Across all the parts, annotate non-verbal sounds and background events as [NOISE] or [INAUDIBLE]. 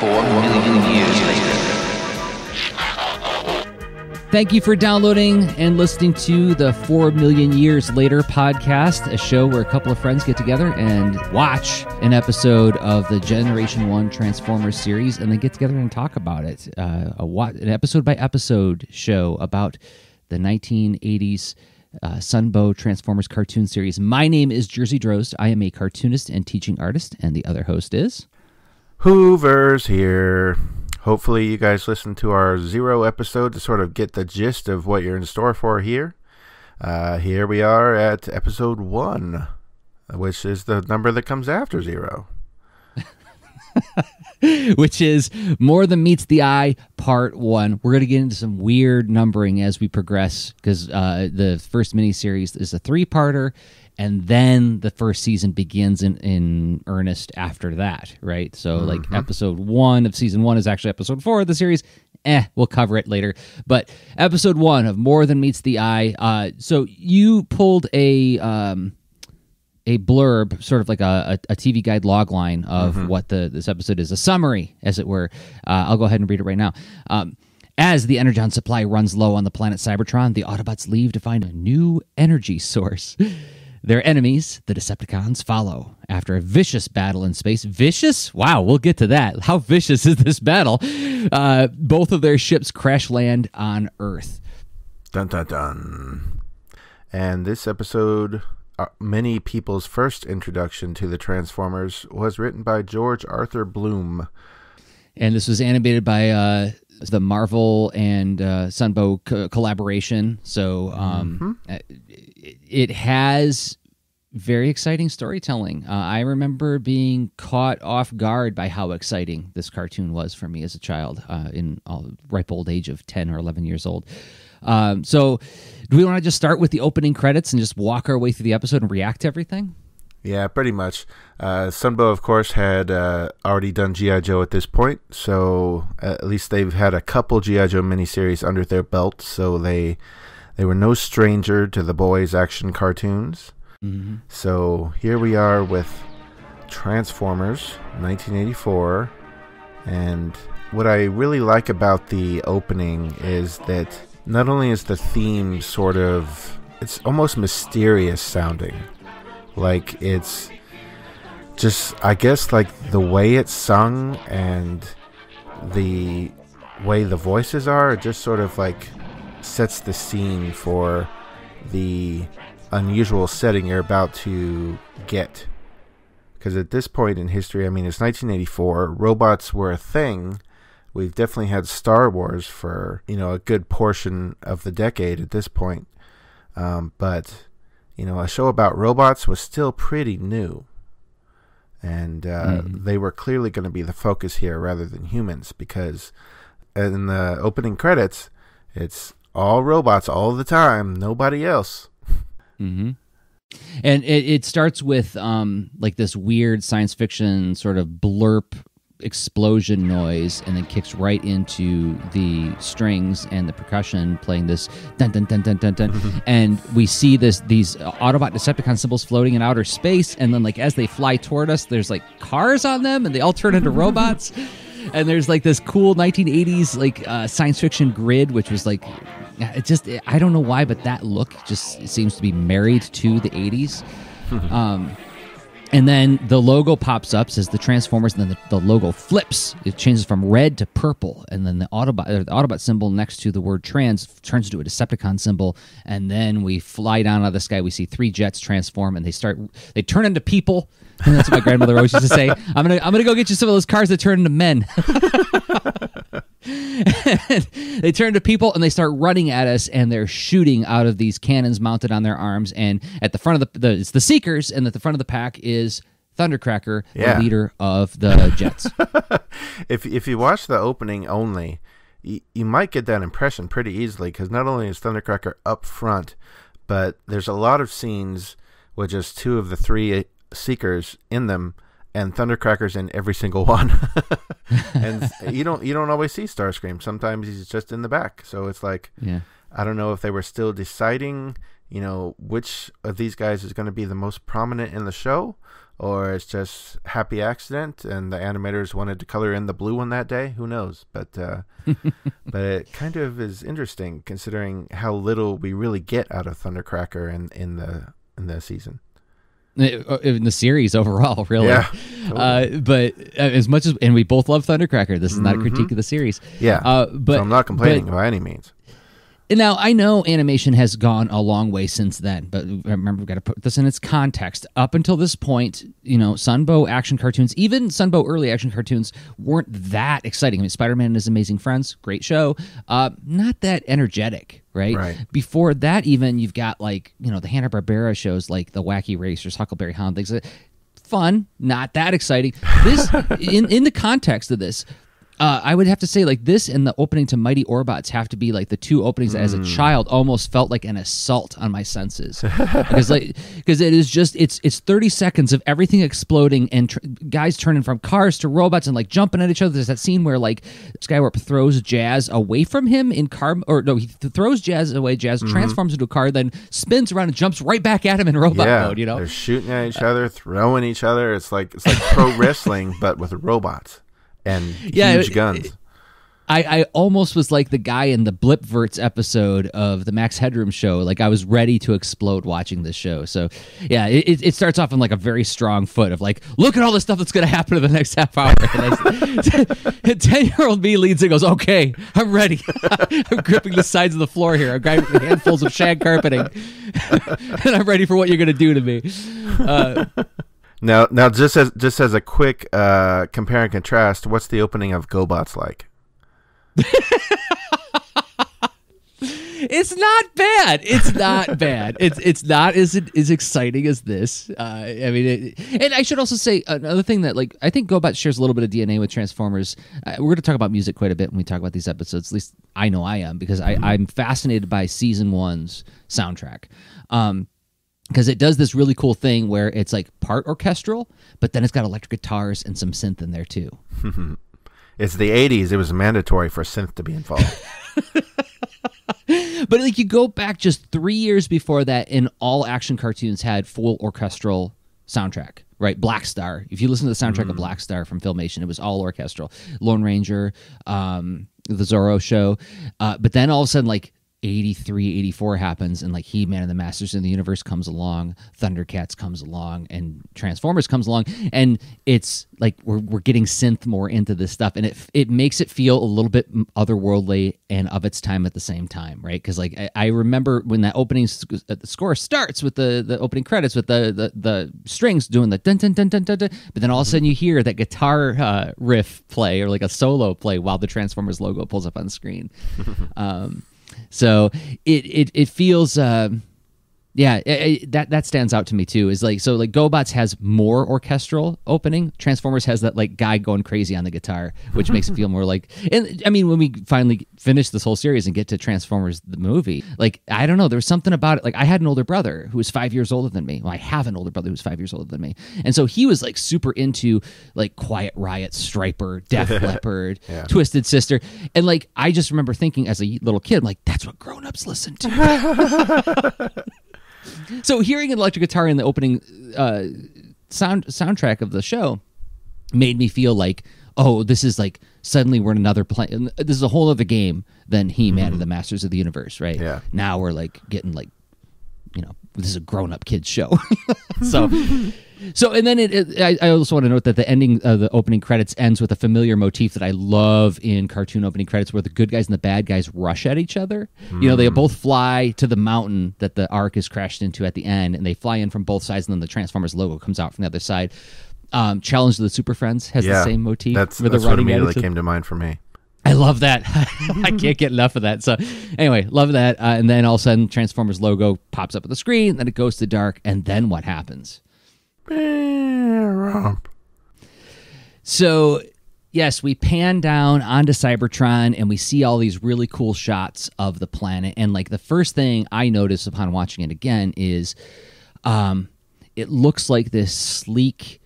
Four million years later. Thank you for downloading and listening to the 4 Million Years Later podcast, a show where a couple of friends get together and watch an episode of the Generation 1 Transformers series and then get together and talk about it. Uh, a wa- an episode by episode show about the 1980s uh, Sunbow Transformers cartoon series. My name is Jerzy Drozd. I am a cartoonist and teaching artist, and the other host is. Hoover's here. Hopefully, you guys listened to our zero episode to sort of get the gist of what you're in store for here. Uh, here we are at episode one, which is the number that comes after zero. [LAUGHS] which is More Than Meets the Eye, Part One. We're going to get into some weird numbering as we progress because uh, the first miniseries is a three parter, and then the first season begins in, in earnest after that, right? So, like, episode one of season one is actually episode four of the series. Eh, we'll cover it later. But episode one of More Than Meets the Eye. Uh, so, you pulled a. Um, a blurb, sort of like a, a, a TV guide log line of what the this episode is, a summary, as it were. Uh, I'll go ahead and read it right now. Um, as the energon supply runs low on the planet Cybertron, the Autobots leave to find a new energy source. [LAUGHS] Their enemies, the Decepticons, follow. After a vicious battle in space, vicious? Wow, we'll get to that. How vicious is this battle? Uh, both of their ships crash land on Earth. Dun dun dun. And this episode, uh, many people's first introduction to the Transformers, was written by George Arthur Bloom. and this was animated by uh, the Marvel and uh, Sunbow co- collaboration. So um, uh, it, it has very exciting storytelling. Uh, I remember being caught off guard by how exciting this cartoon was for me as a child uh, in a ripe old age of 10 or 11 years old. Um, so, do we want to just start with the opening credits and just walk our way through the episode and react to everything? Yeah, pretty much. Uh, Sunbow, of course, had uh, already done G.I. Joe at this point, so at least they've had a couple G.I. Joe miniseries under their belt, so they they were no stranger to the boys' action cartoons. So here we are with Transformers, 1984, and what I really like about the opening is that not only is the theme sort of it's almost mysterious sounding like it's just i guess like the way it's sung and the way the voices are just sort of like sets the scene for the unusual setting you're about to get. Because at this point in history i mean it's 1984 robots were a thing. We've definitely had star wars for you know a good portion of the decade at this point. Um, but you know, a show about robots was still pretty new. And uh, they were clearly going to be the focus here rather than humans because in the opening credits, it's all robots all the time, nobody else. Mm-hmm. And it, it starts with um, like this weird science fiction sort of blurp explosion noise, and then kicks right into the strings and the percussion, playing this dun dun dun dun dun dun. [LAUGHS] and we see this these Autobot Decepticon symbols floating in outer space, and then like as they fly toward us, there's like cars on them, and they all turn into robots. [LAUGHS] And there's like this cool 1980s like uh, science fiction grid, which was like it just I don't know why, but that look just seems to be married to the 80s. [LAUGHS] um, and then the logo pops up, says the Transformers, and then the, the logo flips. It changes from red to purple, and then the Autobot, the Autobot symbol next to the word "trans" turns into a Decepticon symbol. And then we fly down out of the sky. We see three jets transform, and they start. They turn into people. And that's what my grandmother always used to say. I'm gonna, I'm gonna go get you some of those cars that turn into men. [LAUGHS] they turn to people and they start running at us and they're shooting out of these cannons mounted on their arms and at the front of the, the it's the seekers and at the front of the pack is thundercracker Yeah. the leader of the jets [LAUGHS] if if you watch the opening only, you, you might get that impression pretty easily because not only is Thundercracker up front, but there's a lot of scenes with just two of the three seekers in them, and Thundercracker's in every single [LAUGHS] one. [LAUGHS] and you don't you don't always see Starscream. Sometimes he's just in the back. So it's like yeah I don't know if they were still deciding, you know, which of these guys is going to be the most prominent in the show, or it's just happy accident and the animators wanted to color in the blue one that day. Who knows? But uh, [LAUGHS] but it kind of is interesting considering how little we really get out of Thundercracker in in the in the season. In the series overall, [LAUGHS] really. Yeah, Uh, but uh, as much as and we both love Thundercracker. This is not a critique of the series. Yeah, Uh, but so I'm not complaining but- by any means. Now I know animation has gone a long way since then, but remember we've got to put this in its context. Up until this point, you know, Sunbow action cartoons, even Sunbow early action cartoons, weren't that exciting. I mean, Spider-Man and His Amazing Friends, great show, uh, not that energetic, right? Right. Before that, even you've got like you know the Hanna Barbera shows like the Wacky Racers, Huckleberry Hound, things. Like fun, not that exciting. This [LAUGHS] in in the context of this. Uh, I would have to say, like this and the opening to Mighty Orbots have to be like the two openings that, as a hmm. child, almost felt like an assault on my senses, [LAUGHS] because like because it is just it's it's thirty seconds of everything exploding and tr- guys turning from cars to robots and like jumping at each other. There's that scene where like Skywarp throws Jazz away from him in car, or no, he th- throws Jazz away. Jazz mm-hmm. transforms into a car, then spins around and jumps right back at him in robot yeah, mode. You know, they're shooting at each uh, other, throwing each other. It's like it's like pro [LAUGHS] wrestling, but with robots and Yeah, huge it- guns. I, I almost was like the guy in the Blipverts episode of the Max Headroom show. Like I was ready to explode watching this show. So yeah, it, it- it starts off on like a very strong foot of like, look at all the stuff that's going to happen in the next half hour. [LAUGHS] Ten year old me leads and goes, okay, I'm ready. [LAUGHS] I'm gripping the sides of the floor here. I'm grabbing handfuls of shag carpeting, [LAUGHS] and I'm ready for what you're going to do to me. Uh, Now, now, just as just as a quick uh, compare and contrast, what's the opening of GoBots like? [LAUGHS] It's not bad. It's not bad. It's it's not as as exciting as this. Uh, I mean, it, and I should also say another thing that like I think GoBot shares a little bit of DNA with Transformers. Uh, we're going to talk about music quite a bit when we talk about these episodes. At least I know I am because I, I'm fascinated by season one's soundtrack. Um, because it does this really cool thing where it's like part orchestral, but then it's got electric guitars and some synth in there too. [LAUGHS] It's the '80s. It was mandatory for synth to be involved. [LAUGHS] But like you go back just three years before that, and all action cartoons had full orchestral soundtrack. Right, Black Star. If you listen to the soundtrack of Black Star from Filmation, it was all orchestral. Lone Ranger, um, the Zorro show, uh, but then all of a sudden, like 83, 84 happens, and like He Man and the Masters of the Universe comes along, Thundercats comes along, and Transformers comes along, and it's like we're, we're getting synth more into this stuff, and it it makes it feel a little bit otherworldly and of its time at the same time, right? Because like I, I remember when that opening sc- uh, the score starts with the the opening credits with the the, the strings doing the dun dun dun dun dun, dun but then all of a sudden you hear that guitar uh, riff play or like a solo play while the Transformers logo pulls up on screen. [LAUGHS] um, so it it it feels. um yeah, i i that that stands out to me too. Is like so like GoBots has more orchestral opening. Transformers has that like guy going crazy on the guitar, which makes it [LAUGHS] feel more like. And I mean, when we finally finish this whole series and get to Transformers the movie, like I don't know, there was something about it. Like I had an older brother who was five years older than me. Well, I have an older brother who's five years older than me, and so he was like super into like Quiet Riot, Stryper, Def [LAUGHS] Leppard, Twisted Sister, and like I just remember thinking as a little kid, like that's what grown ups listen to. [LAUGHS] so hearing an electric guitar in the opening uh, sound soundtrack of the show made me feel like oh this is like suddenly we're in another play this is a whole other game than he-man and the masters of the universe right? Yeah. now we're like getting like you know this is a grown-up kids show. [LAUGHS] So [LAUGHS] so and then it, it I, I also want to note that the ending of the opening credits ends with a familiar motif that i love in cartoon opening credits where the good guys and the bad guys rush at each other you know they both fly to the mountain that the ark is crashed into at the end and they fly in from both sides and then the transformers logo comes out from the other side um, challenge of the super friends has yeah, the same motif That's, that's what immediately came to mind for me. I love that. [LAUGHS] I [LAUGHS] can't get enough of that. So, anyway, love that. Uh, and then all of a sudden, Transformers logo pops up on the screen. Then it goes to dark. And then what happens? So, yes, we pan down onto Cybertron and we see all these really cool shots of the planet. And like the first thing I notice upon watching it again is um, it looks like this sleek,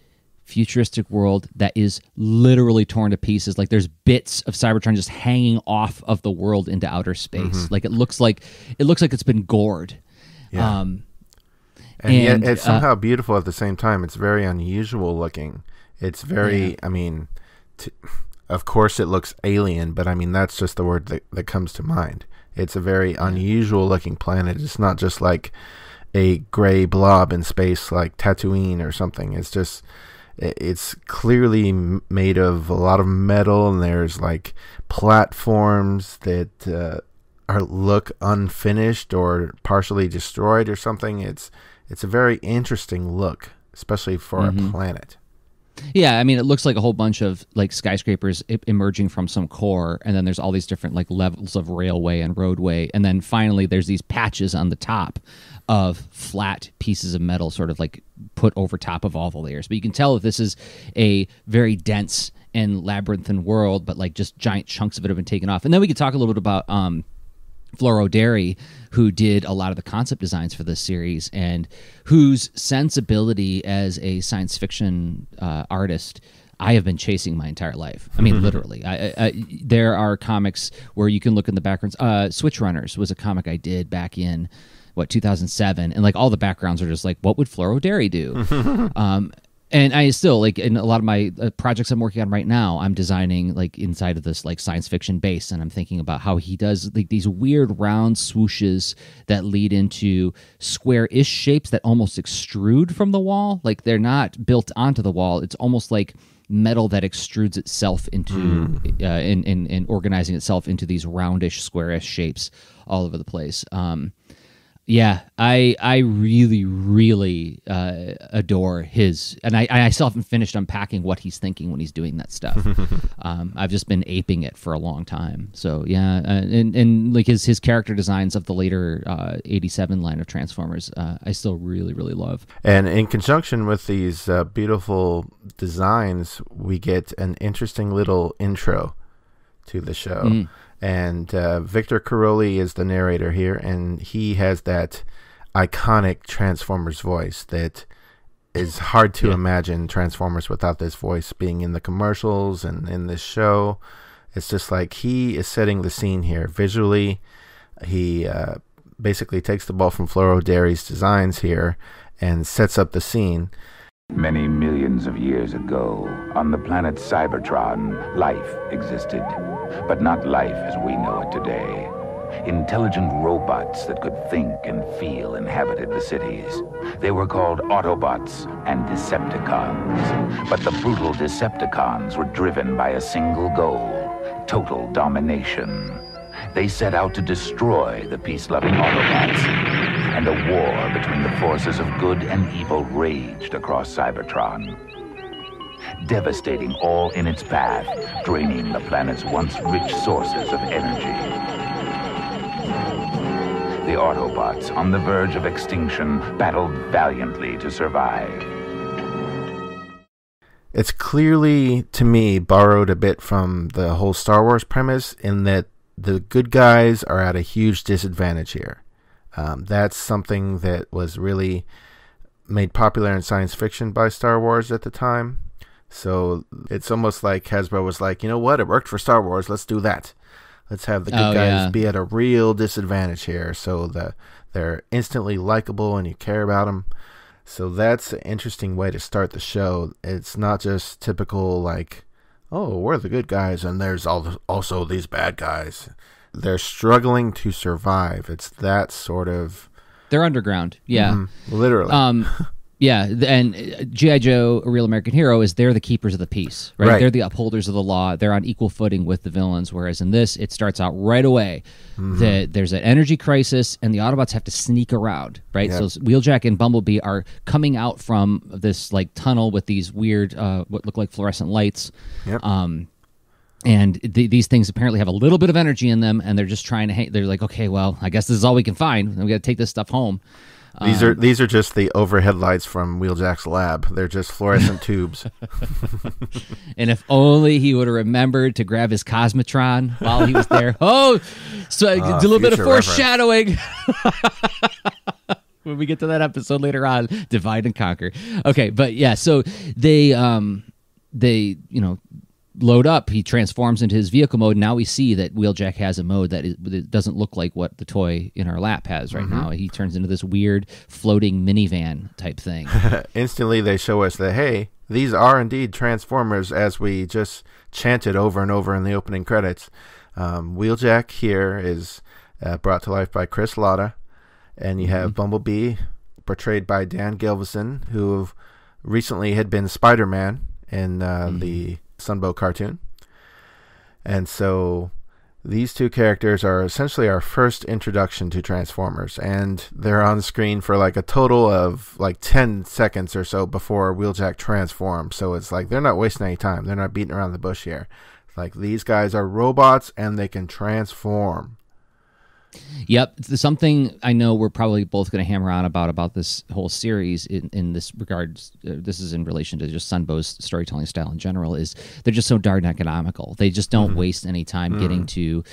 futuristic world that is literally torn to pieces. Like there's bits of Cybertron just hanging off of the world into outer space. Like it looks like it looks like it's been gored. Yeah. Um, and, yet it's uh, somehow beautiful at the same time. It's very unusual looking. It's very, Yeah. I mean, t- of course it looks alien, but I mean that's just the word that, that comes to mind. It's a very unusual looking planet. It's not just like a gray blob in space like Tatooine or something. It's just it's clearly made of a lot of metal, and there's like platforms that uh, are look unfinished or partially destroyed or something. It's it's a very interesting look, especially for Mhm. a planet. Yeah, I mean, it looks like a whole bunch of like skyscrapers emerging from some core, and then there's all these different like levels of railway and roadway, and then finally there's these patches on the top of flat pieces of metal, sort of like put over top of all the layers. But you can tell that this is a very dense and labyrinthine world, but like just giant chunks of it have been taken off. And then we could talk a little bit about um, Floro Dery, who did a lot of the concept designs for this series, and whose sensibility as a science fiction uh, artist I have been chasing my entire life. I mean, [LAUGHS] literally. I, I, I, there are comics where you can look in the backgrounds. Uh, Switch Runners was a comic I did back in what 2007, and like all the backgrounds are just like, what would Floro Dery do? [LAUGHS] um, and I still like in a lot of my uh, projects I'm working on right now. I'm designing like inside of this like science fiction base, and I'm thinking about how he does like these weird round swooshes that lead into square-ish shapes that almost extrude from the wall. Like they're not built onto the wall. It's almost like metal that extrudes itself into uh, in, in in organizing itself into these roundish, squarish shapes all over the place. Um, yeah, I I really really uh, adore his, and I I still haven't finished unpacking what he's thinking when he's doing that stuff. [LAUGHS] um, I've just been aping it for a long time. So yeah, uh, and and like his his character designs of the later uh, '87 line of Transformers, uh, I still really really love. And in conjunction with these uh, beautiful designs, we get an interesting little intro to the show. Mm. And uh, Victor Caroli is the narrator here, and he has that iconic Transformers voice that is hard to Yeah. imagine Transformers without this voice being in the commercials and in this show. It's just like he is setting the scene here visually. He uh, basically takes the ball from Floro Dery's designs here and sets up the scene. Many millions of years ago, on the planet Cybertron, life existed. But not life as we know it today. Intelligent robots that could think and feel inhabited the cities. They were called Autobots and Decepticons. But the brutal Decepticons were driven by a single goal total domination. They set out to destroy the peace-loving Autobots, and a war between the forces of good and evil raged across Cybertron, devastating all in its path, draining the planet's once rich sources of energy. The Autobots, on the verge of extinction, battled valiantly to survive. It's clearly, to me, borrowed a bit from the whole Star Wars premise in that the good guys are at a huge disadvantage here. Um, that's something that was really made popular in science fiction by Star Wars at the time. So it's almost like Hasbro was like, you know what? It worked for Star Wars. Let's do that. Let's have the good Oh, guys yeah. be at a real disadvantage here, so that they're instantly likable and you care about them. So that's an interesting way to start the show. It's not just typical like, oh, we're the good guys and there's also these bad guys. They're struggling to survive. It's that sort of They're underground, yeah. Mhm, literally. Um, [LAUGHS] yeah, and uh, GI Joe, a real American hero, is they're the keepers of the peace, right? Right. They're the upholders of the law. They're on equal footing with the villains. Whereas in this, it starts out right away that there's an energy crisis, and the Autobots have to sneak around, right? Yep. So Wheeljack and Bumblebee are coming out from this like tunnel with these weird, uh, what look like fluorescent lights. Yep. Um, and th- these things apparently have a little bit of energy in them, and they're just trying to. Hang- they're like, okay, well, I guess this is all we can find. We got to take this stuff home. these um, are these are just the overhead lights from Wheeljack's lab. They're just fluorescent [LAUGHS] tubes. [LAUGHS] And if only he would have remembered to grab his Cosmotron while he was there. [LAUGHS] Oh, so a little bit of foreshadowing. when we get to that episode later on, divide and conquer. Okay, but yeah, so they um they you know load up, he transforms into his vehicle mode. Now we see that Wheeljack has a mode that, is, that doesn't look like what the toy in our lap has right now. He turns into this weird floating minivan type thing. [LAUGHS] Instantly, they show us that hey, these are indeed Transformers, as we just chanted over and over in the opening credits. Um, Wheeljack here is uh, brought to life by Chris Latta, and you have Bumblebee, portrayed by Dan Gilvezan, who recently had been Spider Man in uh, the Sunbow cartoon. And so these two characters are essentially our first introduction to Transformers, and they're on screen for like a total of like 10 seconds or so before Wheeljack transforms. So it's like they're not wasting any time, they're not beating around the bush here. Like these guys are robots and they can transform. Yep, something I know we're probably both going to hammer on about about this whole series in, in this regard. Uh, this is in relation to just Sunbow's storytelling style in general. Is they're just so darn economical. They just don't waste any time getting to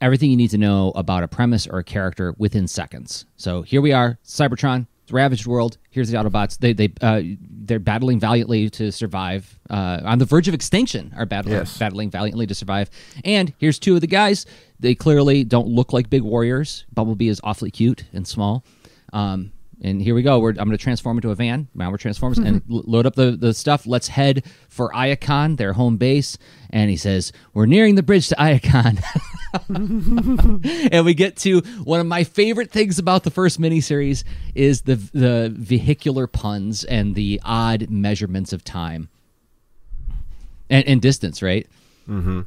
everything you need to know about a premise or a character within seconds. So here we are, Cybertron, ravaged world. Here's the Autobots. They they uh, they're battling valiantly to survive. Uh, on the verge of extinction, are battling Yes. battling valiantly to survive. And here's two of the guys. They clearly don't look like big warriors. Bumblebee is awfully cute and small. Um, and here we go. We're, I'm going to transform into a van. Now we're Transformers and l- load up the, the stuff. Let's head for Iacon, their home base. And he says, We're nearing the bridge to Iacon. [LAUGHS] and we get to one of my favorite things about the first miniseries is the the vehicular puns and the odd measurements of time and, and distance, right? Mm-hmm.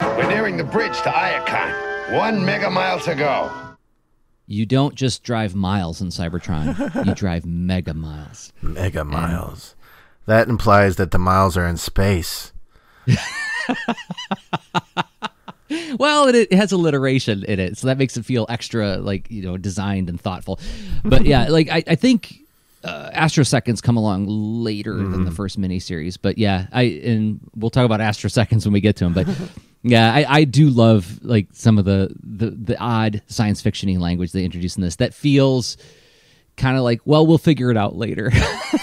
We're nearing the bridge to Iacon. One mega mile to go. You don't just drive miles in Cybertron; [LAUGHS] you drive mega miles. Mega miles. That implies that the miles are in space. [LAUGHS] Well, it, it has alliteration in it, so that makes it feel extra, like you know, designed and thoughtful. But yeah, [LAUGHS] like I, I think uh, Astro Seconds come along later than the first miniseries. But yeah, I and we'll talk about Astro Seconds when we get to them. But [LAUGHS] yeah, I, I do love like some of the the, the odd science fictiony language they introduce in this that feels kind of like, well, we'll figure it out later. [LAUGHS]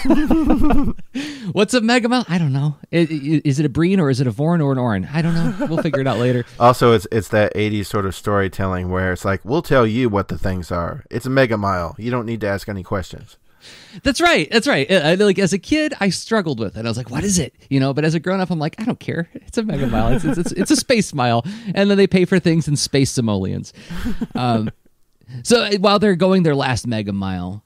What's a megamel? I don't know. I- i- Is it a Breem or is it a Vorn or an Orin? I don't know. We'll figure it out later. [LAUGHS] Also, it's it's that 80s sort of storytelling where it's like, we'll tell you what the things are. It's a mega mile. You don't need to ask any questions. That's right. That's right. I, I- like as a kid, I struggled with it. I was like, "What is it?" You know. But as a grown up, I'm like, "I don't care. It's a mega mile. It's, it's, it's, it's a space mile." And then they pay for things in space simoleons. Um, so uh, while they're going their last mega mile,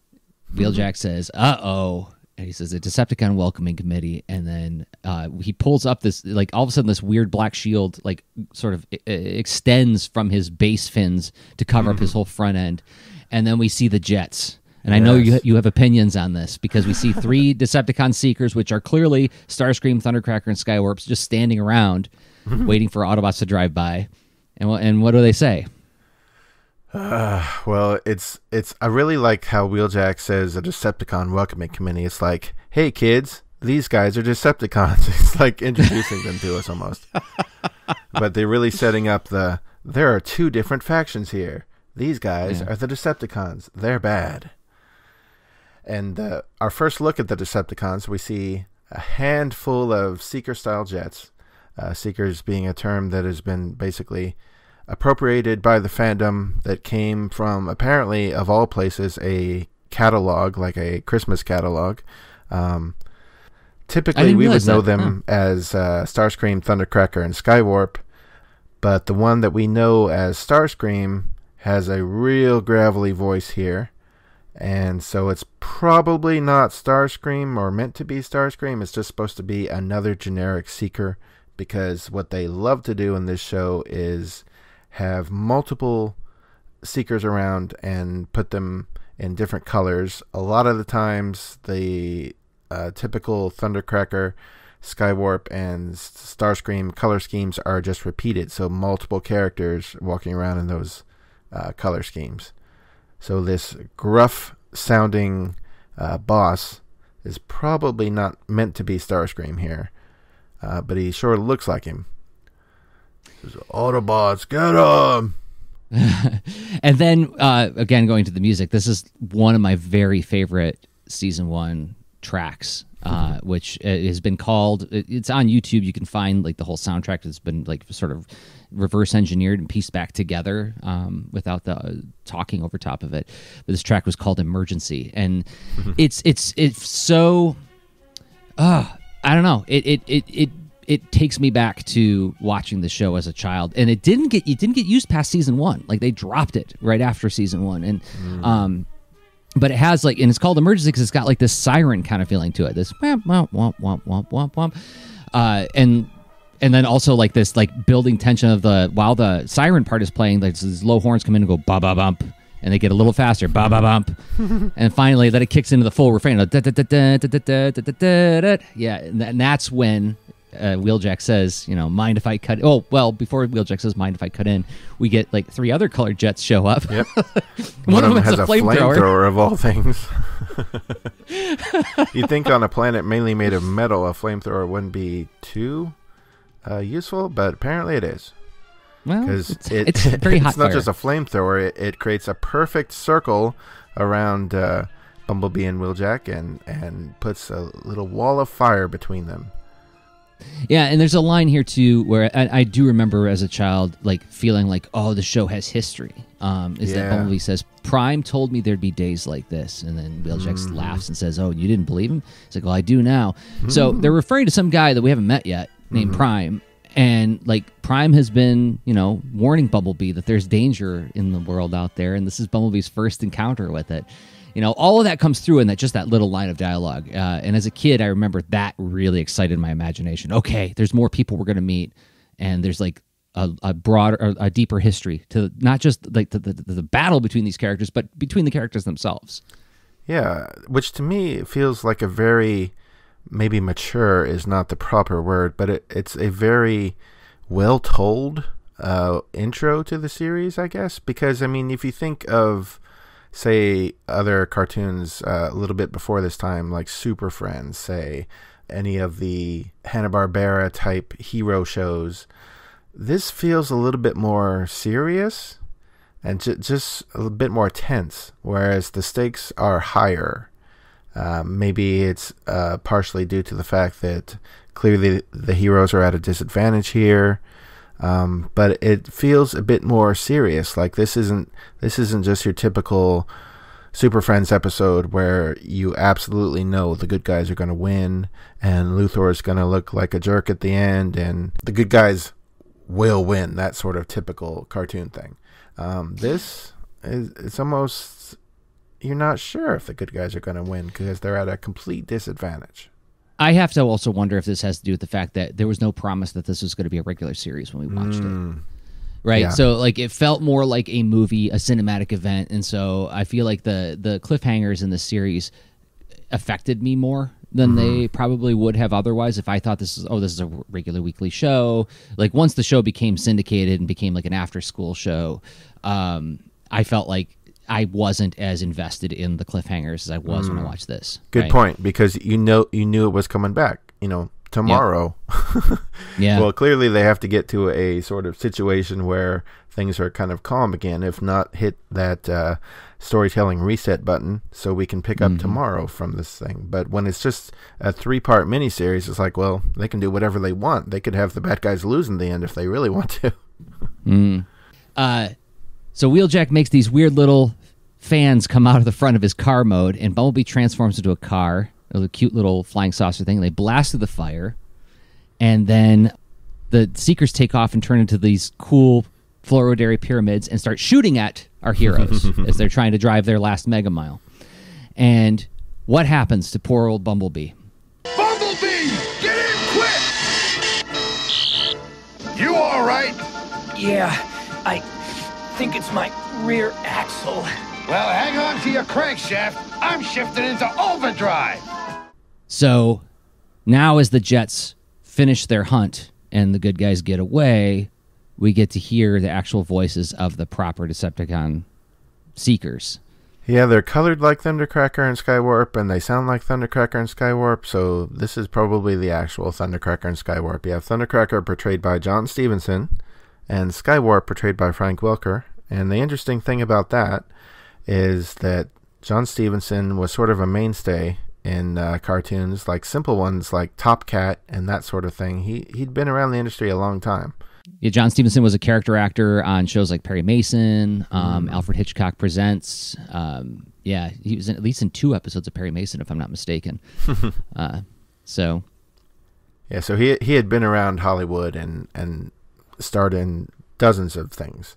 Wheeljack says, "Uh oh." And he says a Decepticon welcoming committee, and then uh, he pulls up this like all of a sudden this weird black shield like sort of uh, extends from his base fins to cover up his whole front end, and then we see the jets. And I know you you have opinions on this because we see three [LAUGHS] Decepticon seekers, which are clearly Starscream, Thundercracker, and Skywarps, just standing around mm-hmm. waiting for Autobots to drive by. And what and what do they say? Uh, well, it's it's. I really like how Wheeljack says a Decepticon welcoming committee. It's like, hey kids, these guys are Decepticons. [LAUGHS] It's like introducing them to us almost. [LAUGHS] but they're really setting up the. There are two different factions here. These guys Yeah. are the Decepticons. They're bad. And uh, our first look at the Decepticons, we see a handful of Seeker-style jets. Uh, Seekers being a term that has been basically appropriated by the fandom that came from apparently of all places a catalog like a christmas catalog um, typically we would know that. them as uh, starscream thundercracker and skywarp but the one that we know as starscream has a real gravelly voice here and so it's probably not starscream or meant to be starscream it's just supposed to be another generic seeker because what they love to do in this show is have multiple seekers around and put them in different colors. A lot of the times, the uh, typical Thundercracker, Skywarp, and Starscream color schemes are just repeated, so multiple characters walking around in those uh, color schemes. So this gruff sounding uh, boss is probably not meant to be Starscream here, uh, but he sure looks like him. Says, Autobots, get him! [LAUGHS] And then uh, again, going to the music, this is one of my very favorite season one tracks uh, which uh, has been called. It's on YouTube. You can find like the whole soundtrack it's been like sort of reverse engineered and pieced back together um, without the uh, talking over top of it. But this track was called "Emergency," and it's it's it's so. Uh, I don't know. It it it it it takes me back to watching the show as a child, and it didn't get it didn't get used past season one. Like they dropped it right after season one, and um, but it has like, and it's called emergency because it's got like this siren kind of feeling to it. This womp womp womp womp womp womp womp, uh, and and then also like this like building tension of the while the siren part is playing, like these low horns come in and go ba ba bump, and they get a little faster, ba ba bump, and finally that it kicks into the full refrain. Yeah, and, that's when uh, Wheeljack says, you know, mind if I cut? Oh, well, before Wheeljack says, mind if I cut in, we get like three other colored jets show up. Yep. One, One, of them has a flamethrower, flame of all things. You think on a planet mainly made of metal, a flamethrower wouldn't be too uh, useful, but apparently it is. Well, Because it's, it, it's [LAUGHS] very hot it's not fire. just a flamethrower, it, it creates a perfect circle around uh, Bumblebee and Wheeljack and, and puts a little wall of fire between them. Yeah, and there's a line here too where I, I do remember as a child, like feeling like, oh, the show has history. Um, is that Bumblebee says, "Prime told me there'd be days like this," and then Wheeljack Mm-hmm. laughs and says, "Oh, you didn't believe him?" He's like, "Well, I do now." Mm-hmm. So they're referring to some guy that we haven't met yet, named Prime, and like Prime has been, you know, warning Bumblebee that there's danger in the world out there, and this is Bumblebee's first encounter with it. You know, all of that comes through in that just that little line of dialogue. Uh, and as a kid, I remember that really excited my imagination. Okay, there's more people we're going to meet, and there's like a, a broader, a deeper history to not just like the, the, the battle between these characters, but between the characters themselves. Yeah, which to me feels like a very maybe mature is not the proper word, but it, it's a very well told uh, intro to the series, I guess. Because I mean, if you think of say other cartoons uh, a little bit before this time, like Super Friends, say any of the Hanna Barbera type hero shows, this feels a little bit more serious and ju- just a bit more tense, whereas the stakes are higher. Um, maybe it's uh, partially due to the fact that clearly the heroes are at a disadvantage here, um, but it feels a bit more serious. Like this isn't this isn't just your typical Super Friends episode where you absolutely know the good guys are going to win and Luthor is going to look like a jerk at the end and the good guys will win. That sort of typical cartoon thing. Um, this is it's almost you're not sure if the good guys are going to win because they're at a complete disadvantage. I have to also wonder if this has to do with the fact that there was no promise that this was going to be a regular series when we watched it. Right. Yeah. So like it felt more like a movie, a cinematic event, and so I feel like the the cliffhangers in the series affected me more than they probably would have otherwise if I thought this is oh this is a regular weekly show. Like once the show became syndicated and became like an after school show, um, I felt like I wasn't as invested in the cliffhangers as I was when I watched this. Good right? point because you know you knew it was coming back. You know tomorrow. [LAUGHS] Yeah. Well, clearly they have to get to a sort of situation where things are kind of calm again. If not, hit that uh, storytelling reset button so we can pick up tomorrow from this thing. But when it's just a three-part miniseries, it's like, well, they can do whatever they want. They could have the bad guys lose in the end if they really want to. [LAUGHS] mm. Uh, so Wheeljack makes these weird little fans come out of the front of his car mode, and Bumblebee transforms into a car, a cute little flying saucer thing. They blast through the fire, and then the Seekers take off and turn into these cool Floro Dery pyramids and start shooting at our heroes [LAUGHS] as they're trying to drive their last mega mile. And what happens to poor old Bumblebee? Bumblebee! Get in quick! You all right? Yeah, I think it's my rear axle. Well, hang on to your crankshaft. I'm shifting into overdrive. So now, as the Jets finish their hunt and the good guys get away, we get to hear the actual voices of the proper Decepticon seekers. Yeah, they're colored like Thundercracker and Skywarp, and they sound like Thundercracker and Skywarp, so this is probably the actual Thundercracker and Skywarp. You have Thundercracker portrayed by John Stephenson, and Skywarp portrayed by Frank Welker. And the interesting thing about that is that John Stephenson was sort of a mainstay in uh, cartoons, like simple ones like Top Cat and that sort of thing. He he'd been around the industry a long time. Yeah, John Stephenson was a character actor on shows like Perry Mason, um, Alfred Hitchcock Presents. Um, yeah, he was in, at least in two episodes of Perry Mason, if I'm not mistaken. [LAUGHS] uh, so, Yeah, so he he had been around Hollywood and and starred in dozens of things.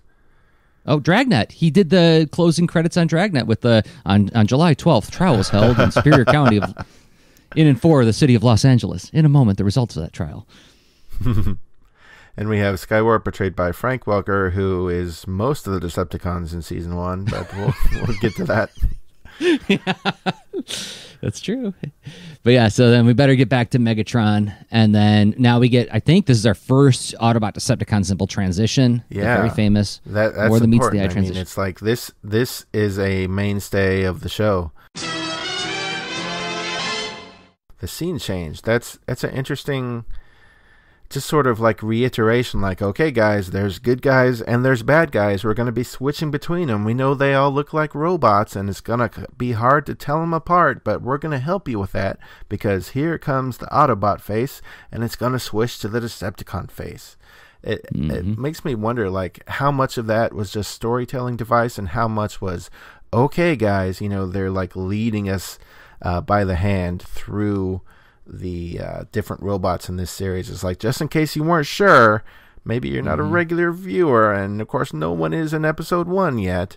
Oh, Dragnet. He did the closing credits on Dragnet with the on on July 12th. Trial was held in Superior [LAUGHS] County of in and for the city of Los Angeles. In a moment, the results of that trial. [LAUGHS] And we have Skywarp portrayed by Frank Welker, who is most of the Decepticons in season one, but we'll, we'll get to that. [LAUGHS] That's true. But yeah, so then we better get back to Megatron, and then now we get. I think this is our first Autobot Decepticon symbol transition. Yeah. very famous. That that's More than meets the eye I mean, transition. it's like this. This is a mainstay of the show. The scene change. That's that's an interesting, just sort of like reiteration. Like, okay, guys, there's good guys and there's bad guys. We're going to be switching between them. We know they all look like robots, and it's going to be hard to tell them apart. But we're going to help you with that because here comes the Autobot face, and it's going to switch to the Decepticon face it it makes me wonder like how much of that was just storytelling device and how much was okay guys you know they're like leading us uh, by the hand through the uh, different robots in this series it's like just in case you weren't sure maybe you're not a regular viewer and of course no one is in episode one yet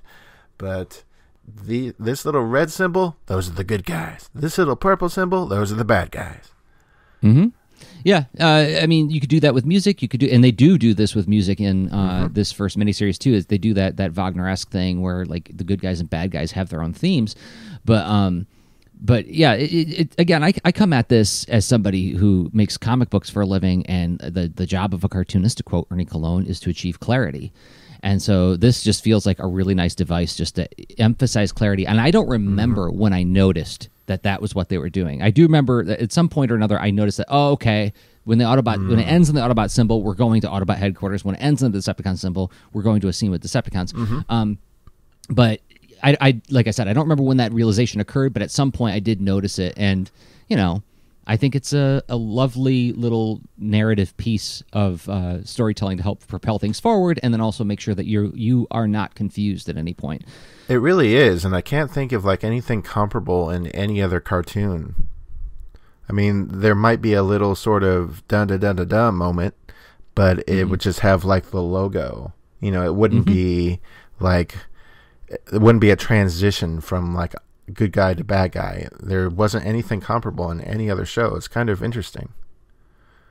but the this little red symbol those are the good guys this little purple symbol those are the bad guys Mm-hmm. Yeah, uh, I mean, you could do that with music. You could do, and they do do this with music in uh, Mm-hmm. this first miniseries too. Is they do that that Wagner esque thing where like the good guys and bad guys have their own themes, but um, but yeah, it, it, again, I, I come at this as somebody who makes comic books for a living, and the the job of a cartoonist, to quote Ernie Colón, is to achieve clarity. And so this just feels like a really nice device just to emphasize clarity. And I don't remember mm-hmm. when I noticed that that was what they were doing. I do remember that at some point or another, I noticed that, oh, okay, when the Autobot, when it mm-hmm. ends in the Autobot symbol, we're going to Autobot headquarters. When it ends in the Decepticon symbol, we're going to a scene with Decepticons. Mm-hmm. Um, but I, I, like I said, I don't remember when that realization occurred, but at some point I did notice it. And, you know, I think it's a, a lovely little narrative piece of uh, storytelling to help propel things forward, and then also make sure that you you are not confused at any point. It really is, and I can't think of like anything comparable in any other cartoon. I mean, there might be a little sort of dun dun dun dun dun moment, but it would just have like the logo. You know, it wouldn't be like it wouldn't be a transition from like good guy to bad guy. There wasn't anything comparable in any other show. It's kind of interesting.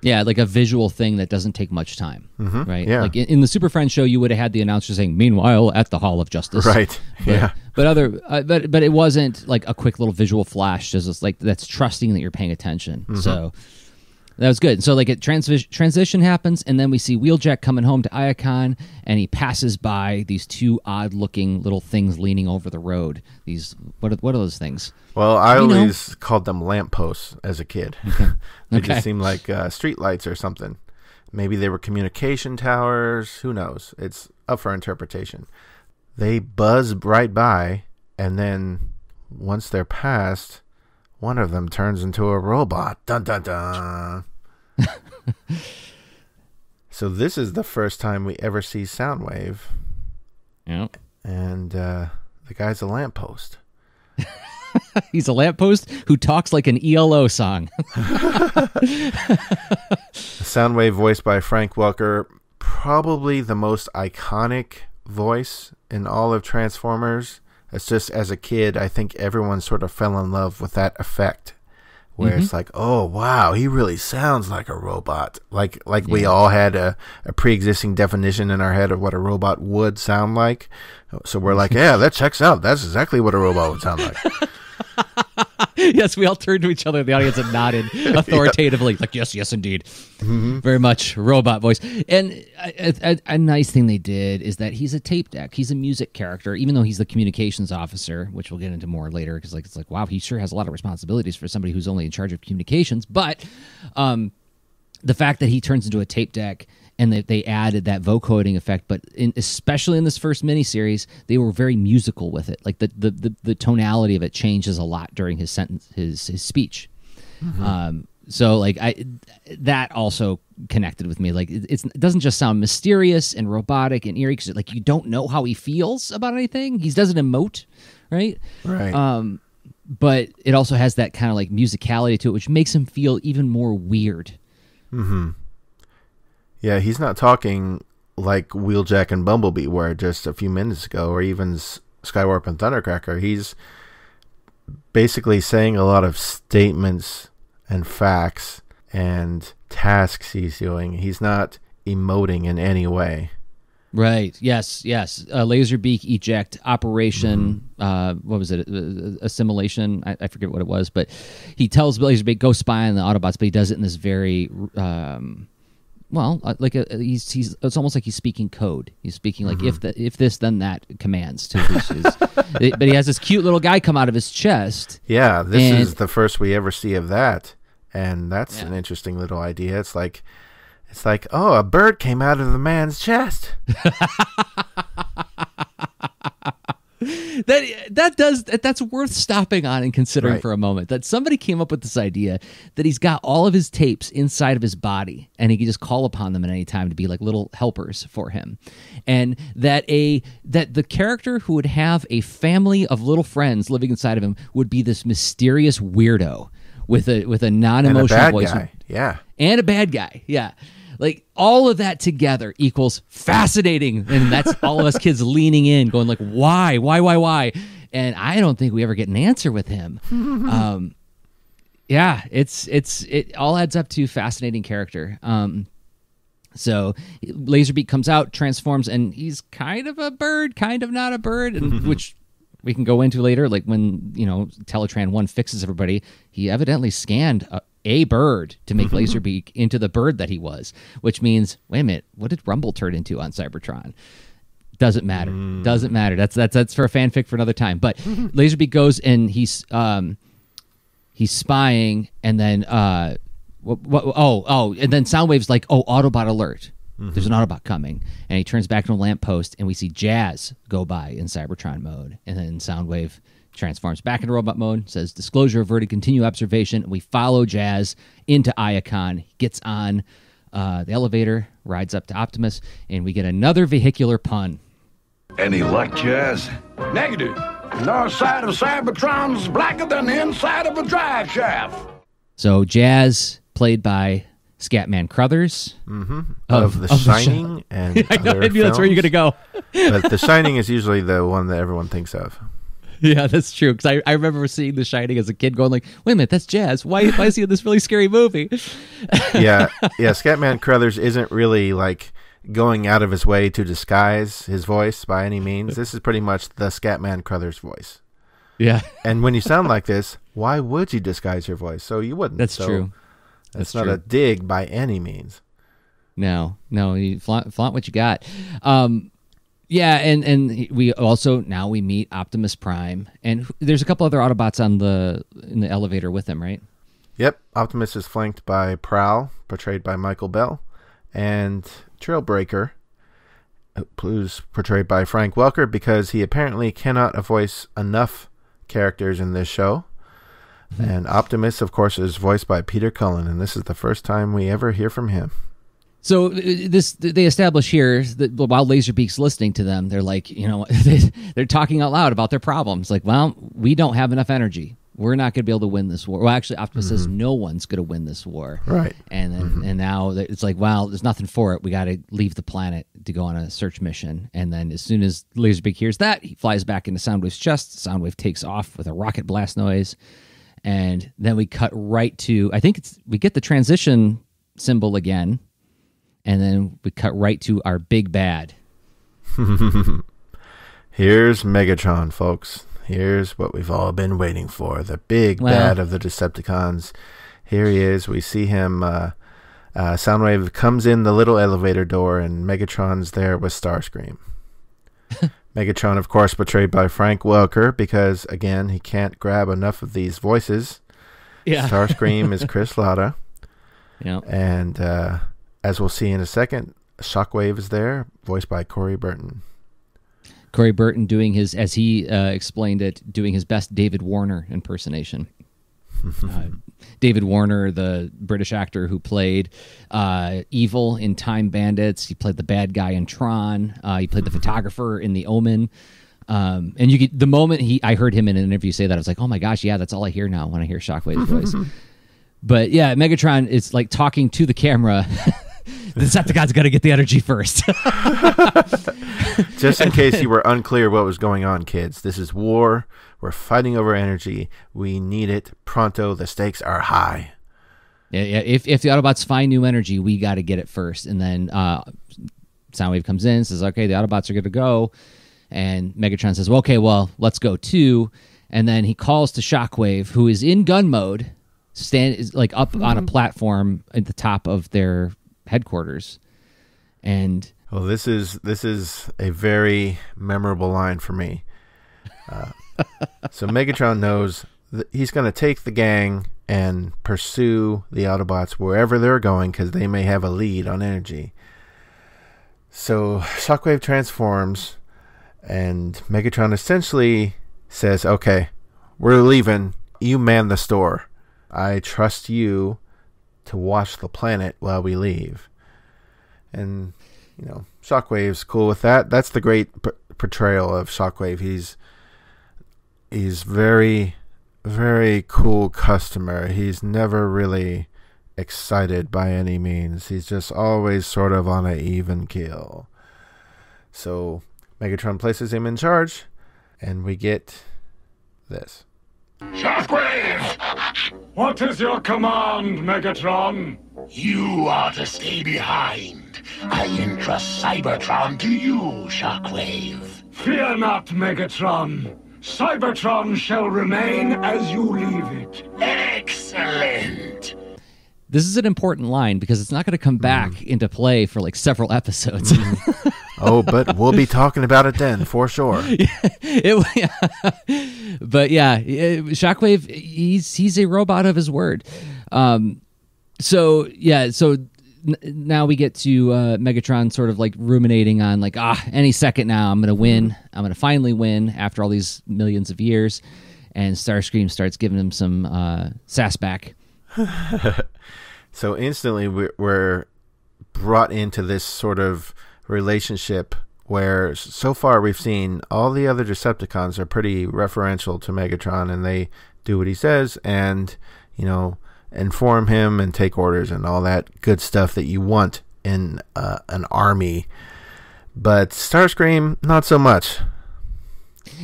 Yeah, like a visual thing that doesn't take much time, right? yeah. Like in, in the Super Friends show, you would have had the announcer saying, "Meanwhile, at the Hall of Justice." Right. But, yeah. But other, uh, but but it wasn't like a quick little visual flash. Just like that's trusting that you're paying attention. So that was good. So like it transi- transition happens, and then we see Wheeljack coming home to Iacon, and he passes by these two odd looking little things leaning over the road. These what are, what are those things? Well, I You know. always called them lampposts as a kid. [LAUGHS] [LAUGHS] they Okay. just seemed like uh, street lights or something. Maybe they were communication towers. Who knows? It's up for interpretation. They buzz right by, and then once they're past, one of them turns into a robot. Dun dun dun. [LAUGHS] so this is the first time we ever see Soundwave, Yeah. and uh, the guy's a lamppost. [LAUGHS] He's a lamppost who talks like an ELO song. [LAUGHS] Soundwave voiced by Frank Welker, probably the most iconic voice in all of Transformers. It's just as a kid, I think everyone sort of fell in love with that effect. Where it's mm-hmm. like, oh wow, he really sounds like a robot. Like like we all had a, a pre existing definition in our head of what a robot would sound like. So we're like, [LAUGHS] yeah, that checks out. That's exactly what a robot would sound like. [LAUGHS] [LAUGHS] yes, we all turned to each other in the audience and nodded [LAUGHS] authoritatively, like, yes, yes, indeed. Very much robot voice. And a, a, a nice thing they did is that he's a tape deck. He's a music character, even though he's the communications officer, which we'll get into more later. Because like it's like, wow, he sure has a lot of responsibilities for somebody who's only in charge of communications. But um, the fact that he turns into a tape deck and they, they added that vocoding effect. But in, especially in this first miniseries, they were very musical with it. Like the, the the the tonality of it changes a lot during his sentence, his his speech. Um, so like I that also connected with me. Like it, it's, it doesn't just sound mysterious and robotic and eerie because like you don't know how he feels about anything. He doesn't emote, right? Right. Um, but it also has that kind of like musicality to it, which makes him feel even more weird. Yeah, he's not talking like Wheeljack and Bumblebee were just a few minutes ago, or even Skywarp and Thundercracker. He's basically saying a lot of statements and facts and tasks he's doing. He's not emoting in any way. Right. Yes. Yes. Uh, Laserbeak eject operation. Uh, what was it? Uh, assimilation. I, I forget what it was, but he tells Laserbeak go spy on the Autobots, but he does it in this very, um, well, uh, like a, he's he's. It's almost like he's speaking code. He's speaking like if the if this then that commands to his. [LAUGHS] but he has this cute little guy come out of his chest. Yeah, this And- is the first we ever see of that, and that's an interesting little idea. It's like, it's like, oh, a bird came out of the man's chest. [LAUGHS] that that does that, that's worth stopping on and considering Right. for a moment that somebody came up with this idea that he's got all of his tapes inside of his body and he can just call upon them at any time to be like little helpers for him and that a that the character who would have a family of little friends living inside of him would be this mysterious weirdo with a with a And a non-emotional bad voice guy. Yeah. and a bad guy. Yeah. Like all of that together equals fascinating. And that's all of us [LAUGHS] kids leaning in, going like, why, why, why, why? And I don't think we ever get an answer with him. [LAUGHS] um, yeah, it's it's it all adds up to fascinating character. Um, so Laserbeak comes out, transforms, and he's kind of a bird, kind of not a bird, and [LAUGHS] which we can go into later. Like when you know Teletran One fixes everybody, he evidently scanned a, a bird to make Laserbeak into the bird that he was. Which means, wait a minute, what did Rumble turn into on Cybertron? Doesn't matter. Doesn't matter. That's that's that's for a fanfic for another time. But [LAUGHS] Laserbeak goes and he's um he's spying and then uh what, what, oh oh and then soundwave's like oh autobot alert there's an autobot coming and he turns back to a lamppost and we see jazz go by in cybertron mode and then soundwave transforms back into robot mode says disclosure averted continue observation we follow jazz into iacon gets on uh, the elevator rides up to optimus and we get another vehicular pun Any luck, Jazz? Negative. The north side of Cybertron's blacker than the inside of a drive shaft. so jazz played by scatman crothers Of, The [LAUGHS] of The Shining and [LAUGHS] I know, other I knew that's where you're gonna go. [LAUGHS] but The Shining is usually the one that everyone thinks of. [LAUGHS] Yeah, that's true. Because I, I remember seeing The Shining as a kid, going like, "Wait a minute, that's Jazz. Why why is he in this really scary movie?" [LAUGHS] yeah, yeah. Scatman Crothers isn't really like going out of his way to disguise his voice by any means. This is pretty much the Scatman Crothers voice. Yeah, And when you [LAUGHS] sound like this, why would you disguise your voice? So you wouldn't. that's So true. That's That's not true. a dig by any means. No, no, you flaunt, flaunt what you got. Um, yeah, and and we also now we meet Optimus Prime, and there's a couple other Autobots on the in the elevator with him, right? Yep, Optimus is flanked by Prowl, portrayed by Michael Bell, and Trailbreaker, who's portrayed by Frank Welker, because he apparently cannot voice enough characters in this show. Hmm. And Optimus, of course, is voiced by Peter Cullen, and this is the first time we ever hear from him. So uh, this they establish here that while Laserbeak's listening to them, they're like, you know, [LAUGHS] they, they're talking out loud about their problems. Like, well, we don't have enough energy. We're not going to be able to win this war. Well, actually, Optimus says no one's going to win this war. Right. And then and now it's like, well, there's nothing for it. We got to leave the planet to go on a search mission. And then as soon as Laserbeak hears that, he flies back into Soundwave's chest. Soundwave takes off with a rocket blast noise, and then we cut right to I think it's we get the transition symbol again, and then we cut right to our big bad. [LAUGHS] Here's Megatron, folks. Here's what we've all been waiting for the big Well- bad of the Decepticons. Here he is. We see him. Uh, uh, Soundwave comes in the little elevator door, and Megatron's there with Starscream. [LAUGHS] Megatron, of course, portrayed by Frank Welker, because, again, he can't grab enough of these voices. Yeah. Starscream is [LAUGHS] Chris Latta. Yeah. And uh, as we'll see in a second, Shockwave is there, voiced by Corey Burton. Corey Burton doing his, as he uh, explained it, doing his best David Warner impersonation. [LAUGHS] uh, David Warner, the British actor who played uh, Evil in Time Bandits, he played the bad guy in Tron. Uh, he played the photographer in The Omen. Um, and you get the moment he, I heard him in an interview say that, I was like, oh my gosh, yeah, that's all I hear now when I hear Shockwave's voice. [LAUGHS] But yeah, Megatron is like talking to the camera. [LAUGHS] the Decepticon's got to get the energy first. [LAUGHS] Just in [LAUGHS] case you were unclear what was going on, kids, this is war. We're fighting over energy. We need it pronto. The stakes are high. Yeah, yeah. If if the Autobots find new energy, we got to get it first, and then uh, Soundwave comes in, says, "Okay, the Autobots are good to go," and Megatron says, well, "Okay, well, let's go too." And then he calls to Shockwave, who is in gun mode, stand is like up on a platform at the top of their headquarters, and Well, this is this is a very memorable line for me. Uh, [LAUGHS] so Megatron knows that he's going to take the gang and pursue the Autobots wherever they're going because they may have a lead on energy. So Shockwave transforms, and Megatron essentially says, "Okay, we're leaving. You man the store. I trust you to watch the planet while we leave." And you know, Shockwave's cool with that. That's the great portrayal of Shockwave. He's he's very very cool customer. He's never really excited by any means. He's just always sort of on an even keel. So Megatron places him in charge, and we get this. Shockwave! What is your command, Megatron? You are to stay behind. I entrust Cybertron to you, Shockwave. Fear not, Megatron. Cybertron shall remain as you leave it. Excellent. this is an important line because it's not going to come back hmm. into play for like several episodes. Hmm. [LAUGHS] Oh, but we'll be talking about it then for sure. [LAUGHS] it, [LAUGHS] but yeah, Shockwave, he's he's a robot of his word. Um, so yeah, so n- now we get to uh, Megatron sort of like ruminating on like ah, any second now I'm gonna win. I'm gonna finally win after all these millions of years. And Starscream starts giving him some uh, sass back. [LAUGHS] So instantly we're, we're brought into this sort of relationship where so far we've seen all the other Decepticons are pretty referential to Megatron and they do what he says and, you know, inform him and take orders and all that good stuff that you want in uh, an army. But Starscream, not so much.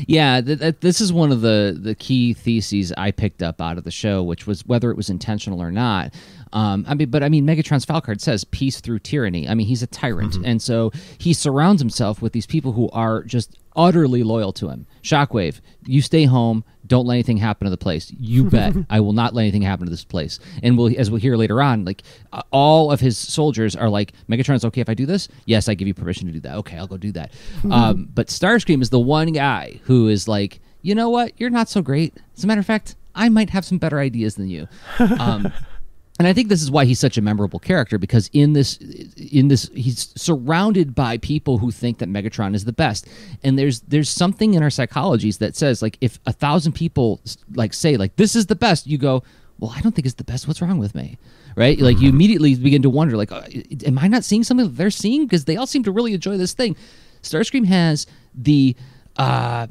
Yeah, th- th- this is one of the the key theses I picked up out of the show, which was whether it was intentional or not. Um, I mean, but I mean, Megatron's file card says peace through tyranny. I mean, he's a tyrant, and so he surrounds himself with these people who are just utterly loyal to him. Shockwave, you stay home. Don't let anything happen to the place. You [LAUGHS] bet. I will not let anything happen to this place. And we'll, as we'll hear later on, like uh, all of his soldiers are like, Megatron's okay if I do this. Yes, I give you permission to do that. Okay, I'll go do that. [LAUGHS] Um, but Starscream is the one guy who is like, you know what? You're not so great. As a matter of fact, I might have some better ideas than you. Um, [LAUGHS] and I think this is why he's such a memorable character because in this in this he's surrounded by people who think that Megatron is the best. And there's there's something in our psychologies that says like if a thousand people like say like this is the best, you go, well, I don't think it's the best. What's wrong with me? Right? Like you immediately begin to wonder like, uh, am I not seeing something that they're seeing? Because they all seem to really enjoy this thing. Starscream has the uh,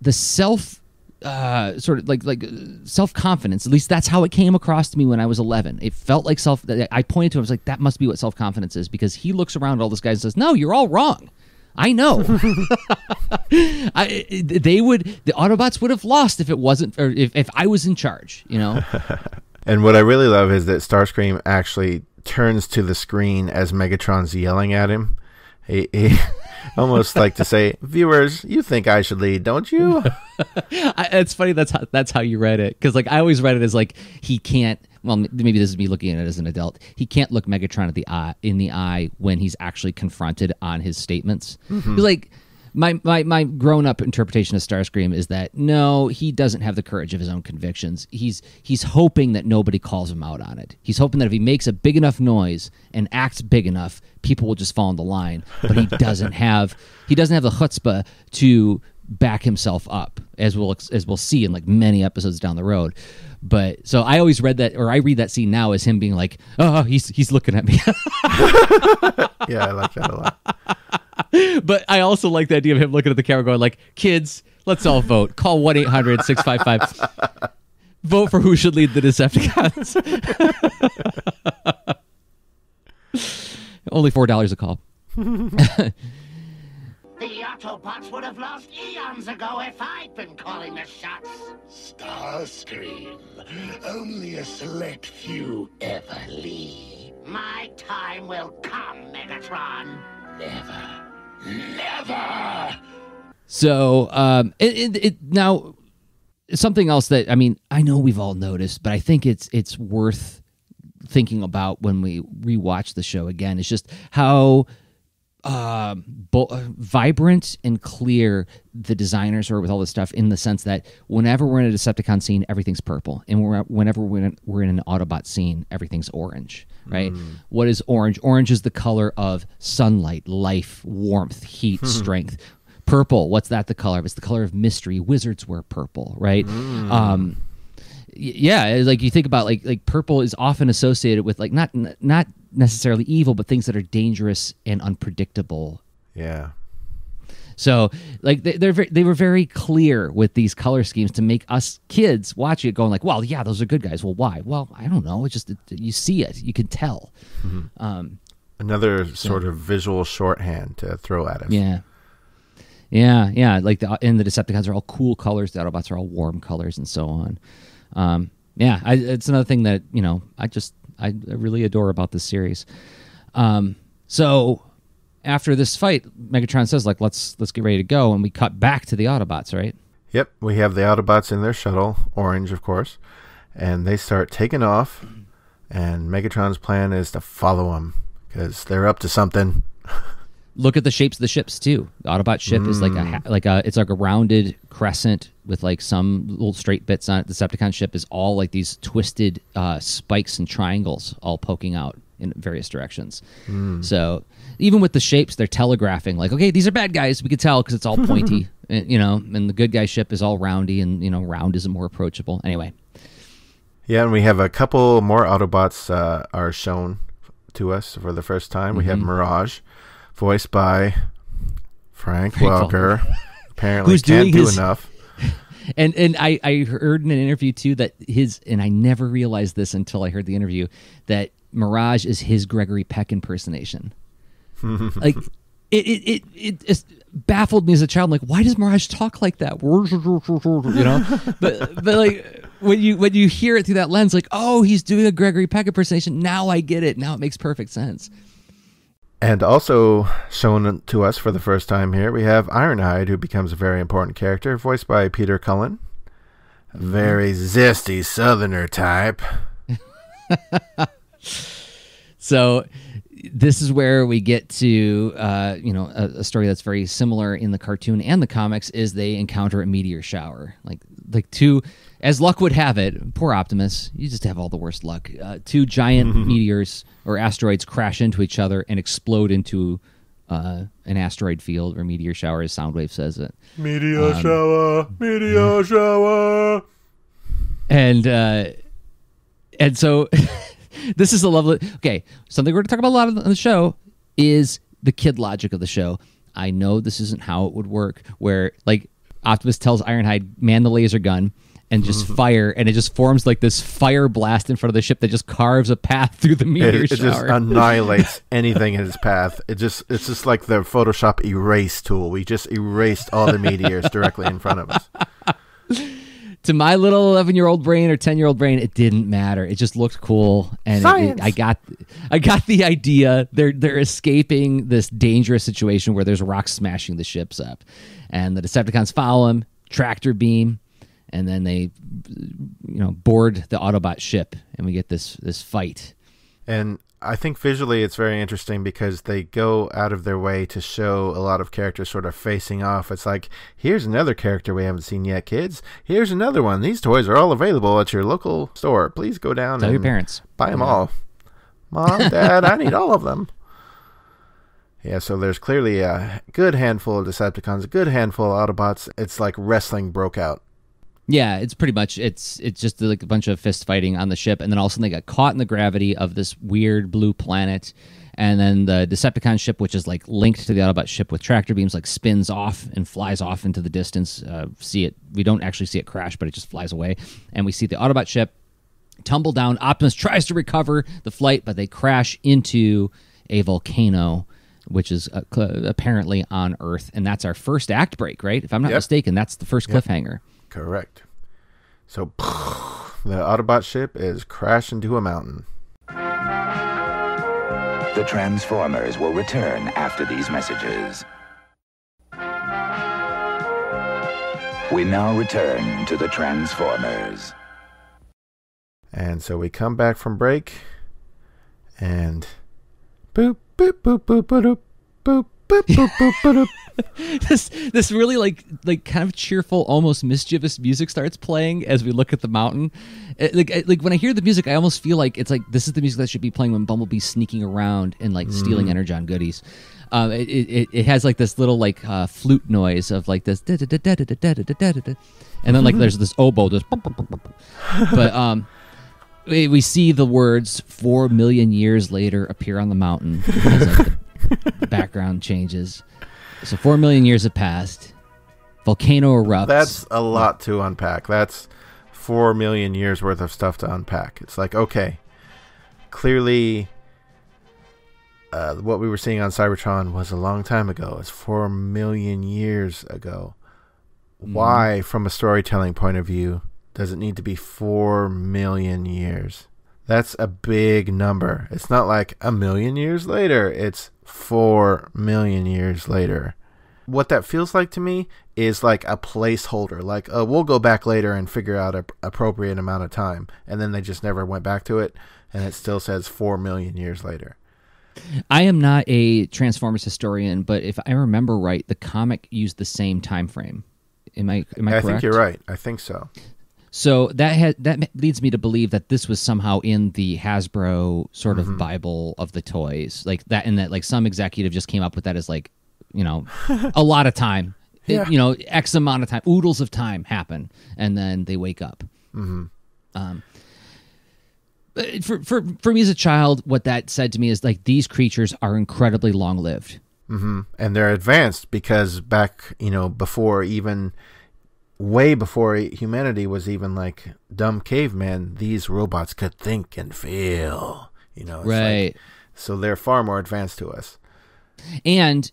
the self uh, sort of like like self confidence. At least that's how it came across to me when I was 11. It felt like self. I pointed to him. I was like, that must be what self confidence is because he looks around at all this guys and says, "No, you're all wrong." I know. [LAUGHS] I, they would the Autobots would have lost if it wasn't or if, if I was in charge. You know. [LAUGHS] And what I really love is that Starscream actually turns to the screen as Megatron's yelling at him. He, he [LAUGHS] almost like to say, "Viewers, you think I should lead, don't you?" [LAUGHS] I, it's funny that's how that's how you read it because like I always read it as like he can't. Well, maybe this is me looking at it as an adult. He can't look Megatron at the eye in the eye when he's actually confronted on his statements. He's like my my my grown up interpretation of Starscream is that no, he doesn't have the courage of his own convictions. He's he's hoping that nobody calls him out on it. He's hoping that if he makes a big enough noise and acts big enough, people will just fall in the line. But he [LAUGHS] doesn't have he doesn't have the chutzpah to back himself up, as we'll as we'll see in like many episodes down the road. But so I always read that, or I read that scene now as him being like, "Oh, he's he's looking at me." [LAUGHS] Yeah, I like that a lot. [LAUGHS] but I also like the idea of him looking at the camera going like, kids, let's all vote. Call 1-800-655. vote for who should lead the Decepticons. [LAUGHS] Only $4 a call. [LAUGHS] The Autobots would have lost eons ago if I'd been calling the shots. Starscream. Only a select few ever leave. My time will come, Megatron. Never. Never! So, um, it, it, it now something else that I mean, I know we've all noticed, but I think it's it's worth thinking about when we rewatch the show again. It's just how um, bo- vibrant and clear the designers are with all this stuff in the sense that whenever we're in a Decepticon scene, everything's purple, and we're, whenever we're in, we're in an Autobot scene, everything's orange. Right? What is orange? Orange is the color of sunlight, life, warmth, heat, strength. Purple, what's that the color of? It's the color of mystery. Wizards wear purple, right? Um, yeah like you think about like like purple is often associated with like not not necessarily evil but things that are dangerous and unpredictable. Yeah. so like they, they're very, they were very clear with these color schemes to make us kids watching it going like well yeah those are good guys. Well why? Well i don't know. It's just you see it. You can tell. Um Another sort of visual shorthand to throw at us. yeah. Yeah yeah. Like the and the decepticons are all cool colors. The autobots are all warm colors and so on. Um yeah I, it's another thing that you know i just I, really adore about this series. Um so after this fight megatron says like let's let's get ready to go. And we cut back to the autobots right? Yep, we have the Autobots in their shuttle, orange, of course, and they start taking off. And Megatron's plan is to follow them because they're up to something. [LAUGHS] look at the shapes of the ships too. The Autobot ship is like a ha- like a it's like a rounded crescent with like some little straight bits on it. The Decepticon ship is all like these twisted uh, spikes and triangles all poking out in various directions. So even with the shapes, they're telegraphing like, okay, these are bad guys. We could tell because it's all [LAUGHS] pointy, and, you know. And the good guy ship is all roundy, and you know, round is more approachable. Anyway, Yeah, and we have a couple more Autobots uh, are shown to us for the first time. We have Mm-hmm. Mirage, voiced by Frank, Frank Welker. [LAUGHS] Apparently, Who's can't doing do his- enough. [LAUGHS] and and I, I heard in an interview too that his and I never realized this until I heard the interview that Mirage is his Gregory Peck impersonation. [LAUGHS] like it it it it just baffled me as a child. I'm like, why does Mirage talk like that? You know, but but like when you when you hear it through that lens, like, oh, he's doing a Gregory Peck impersonation. Now I get it. Now it makes perfect sense. And also shown to us for the first time here, we have Ironhide, who becomes a very important character, voiced by Peter Cullen. A Very zesty Southerner type. [LAUGHS] So this is where we get to uh, you know a, a story that's very similar in the cartoon and the comics is they encounter a meteor shower like like two as luck would have it poor optimus you just have all the worst luck uh, two giant [LAUGHS] meteors or asteroids crash into each other and explode into uh, an asteroid field or meteor shower as soundwave says it. Meteor shower, meteor shower. and uh and so [LAUGHS] this is a lovely okay something we're going to talk about a lot on the show is the kid logic of the show. I know this isn't how it would work where like optimus tells ironhide man the laser gun and just mm-hmm. fire and it just forms like this fire blast in front of the ship that just carves a path through the It, meteor it just shower annihilates [LAUGHS] anything in its path. It just it's just like the Photoshop erase tool. We just erased all the meteors directly in front of us. [LAUGHS] to my little 11 year old brain or 10 year old brain it didn't matter it just looked cool and it- it- i got i got the idea they're they're escaping this dangerous situation where there's rocks smashing the ships up and the decepticons follow them tractor beam and then they you know board the autobot ship and we get this this fight And I think visually it's very interesting because they go out of their way to show a lot of characters sort of facing off. It's like, here's another character we haven't seen yet, kids. Here's another one. These toys are all available at your local store. Please go down Tell and your parents. buy them all. Mom, [LAUGHS] Dad, I need all of them. Yeah, so there's clearly a good handful of Decepticons, a good handful of Autobots. It's like wrestling broke out. Yeah, it's pretty much it's it's just like a bunch of fist fighting on the ship, and then all of a sudden they got caught in the gravity of this weird blue planet, and then the Decepticon ship, which is like linked to the Autobot ship with tractor beams, like spins off and flies off into the distance. Uh, see it? We don't actually see it crash, but it just flies away, and we see the Autobot ship tumble down. Optimus tries to recover the flight, but they crash into a volcano. Which is uh, apparently on Earth, and that's our first act break, right? If I'm not Yep. mistaken, that's the first cliffhanger. Correct. So the Autobot ship is crashed into a mountain. The Transformers will return after these messages. We now return to the Transformers. And so we come back from break and boop boop boop boop boop boop boop boop boop boop this this really like like kind of cheerful, almost mischievous music starts playing as we look at the mountain. It, like it, like when I hear the music, I almost feel like it's like this is the music that should be playing when Bumblebee's sneaking around and like mm. stealing Energon goodies. Um, it, it, it has like this little like uh, flute noise of like this, and then like there's this oboe, this, but um, we, we see the words four million years later appear on the mountain as like, the background changes. So four million years have passed. Volcano erupts. That's a lot to unpack. That's four million years worth of stuff to unpack. It's like okay, clearly, uh, what we were seeing on Cybertron was a long time ago. It's four million years ago. Why, from a storytelling point of view, does it need to be four million years? That's a big number. It's not like a million years later. It's four million years later what that feels like to me is like a placeholder. Like, uh, we'll go back later and figure out a appropriate amount of time, and then they just never went back to it, and it still says four million years later. I am not a Transformers historian, but if I remember right, the comic used the same time frame. Am I am I, I think you're right. I think so. So that ha- that leads me to believe that this was somehow in the Hasbro sort Mm-hmm. of Bible of the toys, like that, and that like some executive just came up with that as like, you know, a lot of time. [LAUGHS] It- you know, X amount of time, oodles of time happen, and then they wake up. Mm-hmm. Um, for for for me as a child, what that said to me is like these creatures are incredibly long lived. And they're advanced because back, you know, before even way before humanity was even like dumb caveman, these robots could think and feel. You know, it's like- Right. so they're far more advanced to us. And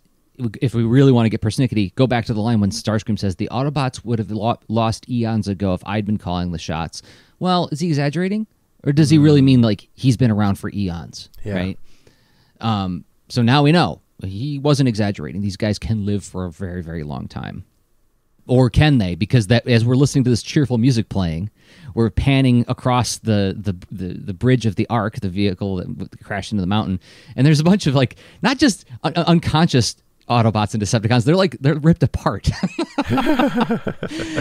if we really want to get persnickety, go back to the line when Starscream says the Autobots would have lo- lost eons ago if I'd been calling the shots. Well, is he exaggerating, or does he really mean like he's been around for eons? Yeah. Right. Um. So now we know he wasn't exaggerating. These guys can live for a very, very long time. Or can they? Because that as we're listening to this cheerful music playing, we're panning across the the the, the bridge of the Ark, the vehicle that crashed into the mountain, and there's a bunch of like not just un- unconscious Autobots and Decepticons. They're like they're ripped apart. [LAUGHS]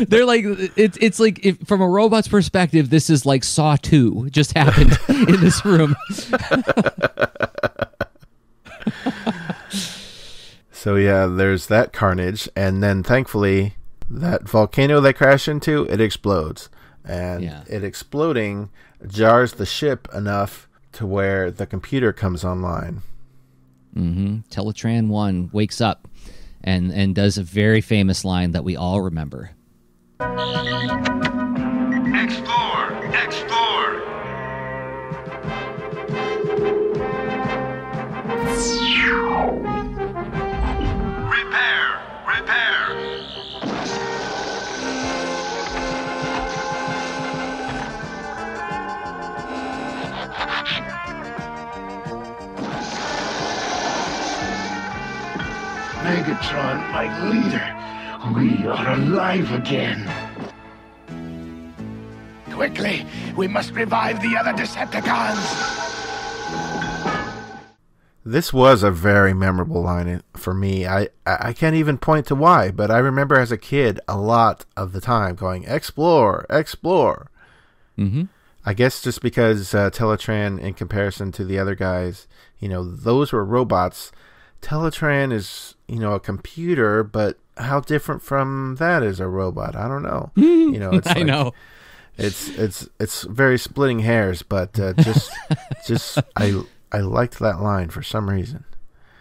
they're like it's it's like if, from a robot's perspective, this is like Saw Two just happened [LAUGHS] in this room. So yeah, there's that carnage, and then thankfully, that volcano they crash into it explodes, and Yeah. it exploding jars the ship enough to where the computer comes online. hmm Teletran One wakes up and and does a very famous line that we all remember. Explore! Explore! Megatron, my leader, we are alive again. Quickly, we must revive the other Decepticons. This was a very memorable line for me. I, I can't even point to why, but I remember as a kid a lot of the time going, explore, explore. Mm-hmm. I guess just because uh, Teletran, in comparison to the other guys, you know, those were robots. Teletran is, you know, a computer, but how different from that is a robot? I don't know. [LAUGHS] You know, it's I like- know. it's it's it's very splitting hairs, but uh, just [LAUGHS] just I I liked that line for some reason.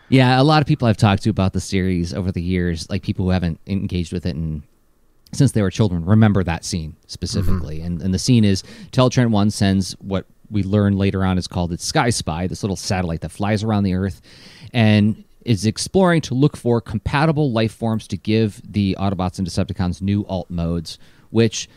Yeah, a lot of people I've talked to about the series over the years, like people who haven't engaged with it and since they were children, remember that scene specifically. And and the scene is Teletran One sends what we learn later on is called its Sky Spy, this little satellite that flies around the Earth and is exploring to look for compatible life forms to give the Autobots and Decepticons new alt modes, which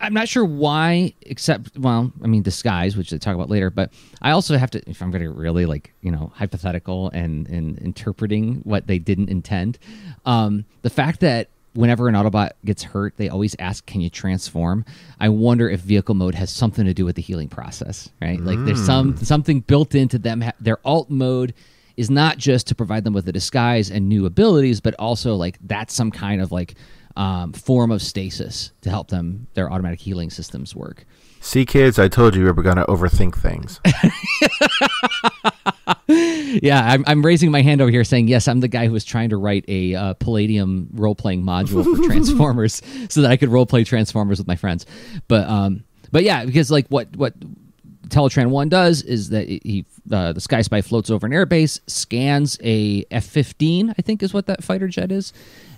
I'm not sure why, except well, I mean disguise, which they talk about later. But I also have to, if I'm going to really like you know hypothetical and and interpreting what they didn't intend, um, the fact that whenever an Autobot gets hurt, they always ask, "Can you transform?" I wonder if vehicle mode has something to do with the healing process, right? Like there's some something built into them. Their alt mode is not just to provide them with a disguise and new abilities, but also like that's some kind of like um, form of stasis to help them their automatic healing systems work. See, kids, I told you we were going to overthink things. [LAUGHS] Yeah, I'm, I'm raising my hand over here saying yes. I'm the guy who was trying to write a uh, Palladium role playing module for [LAUGHS] Transformers so that I could role play Transformers with my friends. But um, but yeah, because like what what Teletran One does is that he uh, the Sky Spy floats over an airbase, scans a F-15, I think is what that fighter jet is,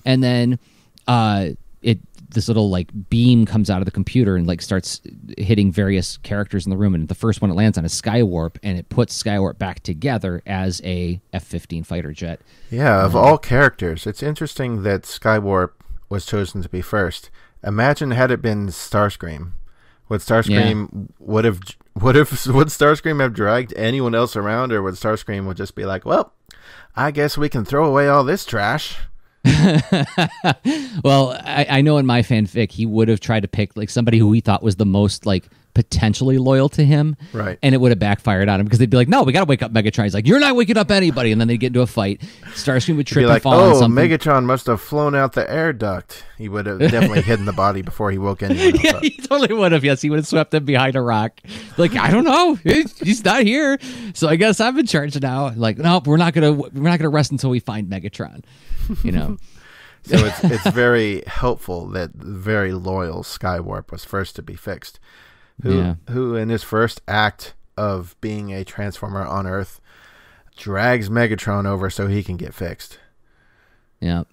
and then uh, it this little like beam comes out of the computer and like starts hitting various characters in the room. And the first one it lands on is Skywarp, and it puts Skywarp back together as a F-15 fighter jet. Yeah, of all characters, it's interesting that Skywarp was chosen to be first. Imagine had it been Starscream. What Starscream would have would if would Starscream have dragged anyone else around, or would Starscream would just be like, "Well, I guess we can throw away all this trash." [LAUGHS] Well, I, I know in my fanfic he would have tried to pick like somebody who he thought was the most like potentially loyal to him, Right. And it would have backfired on him because they'd be like, "No, we got to wake up Megatron." He's like, "You're not waking up anybody," and then they'd get into a fight. Starscream would trip and like, fall on "Oh, something. Megatron must have flown out the air duct." He would have definitely hidden the body before he woke anyone [LAUGHS] else yeah, up. he totally would have. Yes, he would have swept him behind a rock. Like, I don't know, He's- not here, so I guess I'm in charge now. Like, no, we're not gonna we're not gonna rest until we find Megatron. You know, [LAUGHS] [LAUGHS] So it's it's very helpful that very loyal Skywarp was first to be fixed. Who Yeah. who in his first act of being a transformer on Earth drags Megatron over so he can get fixed. yeah.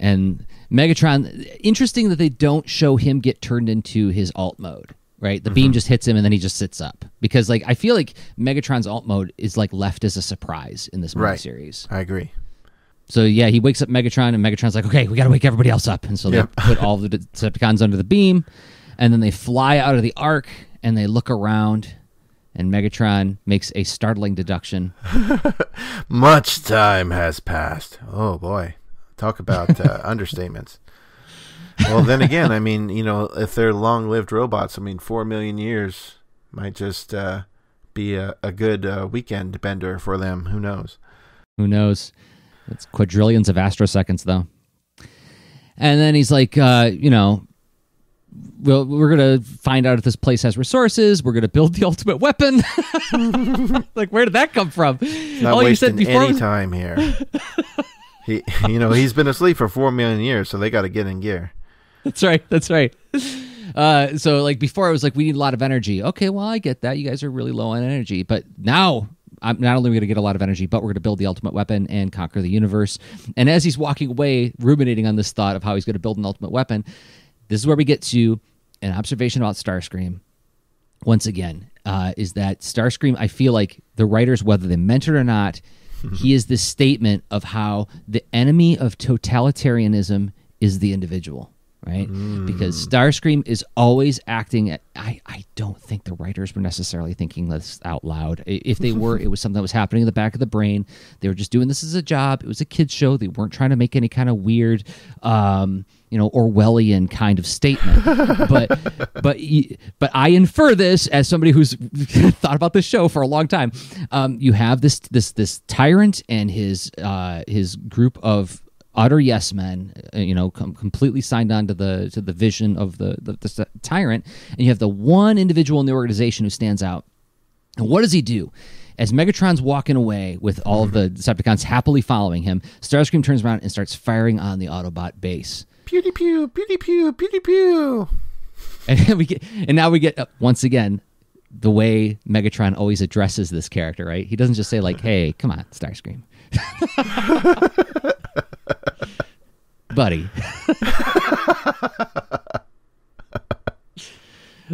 And Megatron, interesting that they don't show him get turned into his alt mode. Right, the Mm-hmm. beam just hits him and then he just sits up because, like, I feel like Megatron's alt mode is like left as a surprise in this Right. miniseries. I agree. So yeah, he wakes up Megatron, and Megatron's like, "Okay, we got to wake everybody else up." And so Yep. they put all the [LAUGHS] Decepticons under the beam, and then they fly out of the Ark, and they look around, and Megatron makes a startling deduction. [LAUGHS] Much time has passed. Oh boy, talk about uh, [LAUGHS] understatements. Well, then again, I mean, you know, if they're long-lived robots, I mean, four million years might just uh, be a, a good uh, weekend bender for them. Who knows? Who knows? It's quadrillions of astroseconds, though. And then he's like, uh, you know, well, we're gonna find out if this place has resources. We're gonna build the [LAUGHS] ultimate weapon. [LAUGHS] like, where did that come from? Not All you said before any time here. [LAUGHS] he, you know, he's been asleep for four million years, so they got to get in gear. That's right. That's right. Uh, so like before, I was like, we need a lot of energy. Okay, well, I get that. You guys are really low on energy, but now. I'm not only going to get a lot of energy, but we're going to build the ultimate weapon and conquer the universe. And as he's walking away, ruminating on this thought of how he's going to build an ultimate weapon, this is where we get to an observation about Starscream. Once again, uh, is that Starscream? I feel like the writers, whether they meant it or not, [LAUGHS] he is this statement of how the enemy of totalitarianism is the individual right? Because Starscream is always acting at. I, I don't think the writers were necessarily thinking this out loud. If they were, it [LAUGHS] was something that was happening in the back of the brain. They were just doing this as a job. It was a kids show. They weren't trying to make any kind of weird, um, you know, Orwellian kind of statement. but [LAUGHS] but but I infer this as somebody who's [LAUGHS] thought about this show for a long time. Um, you have this this this tyrant and his uh, his group of utter yes men, uh, you know, com- completely signed on to the to the vision of the, the the tyrant, and you have the one individual in the organization who stands out. And what does he do? As Megatron's walking away with all of the Decepticons happily following him, Starscream turns around and starts firing on the Autobot base. Pew, pewdy pew, pewdy pew. And we get, and now we get uh, once again the way Megatron always addresses this character. Right? He doesn't just say like, "Hey, come on, Starscream." [LAUGHS] [LAUGHS] [LAUGHS] buddy.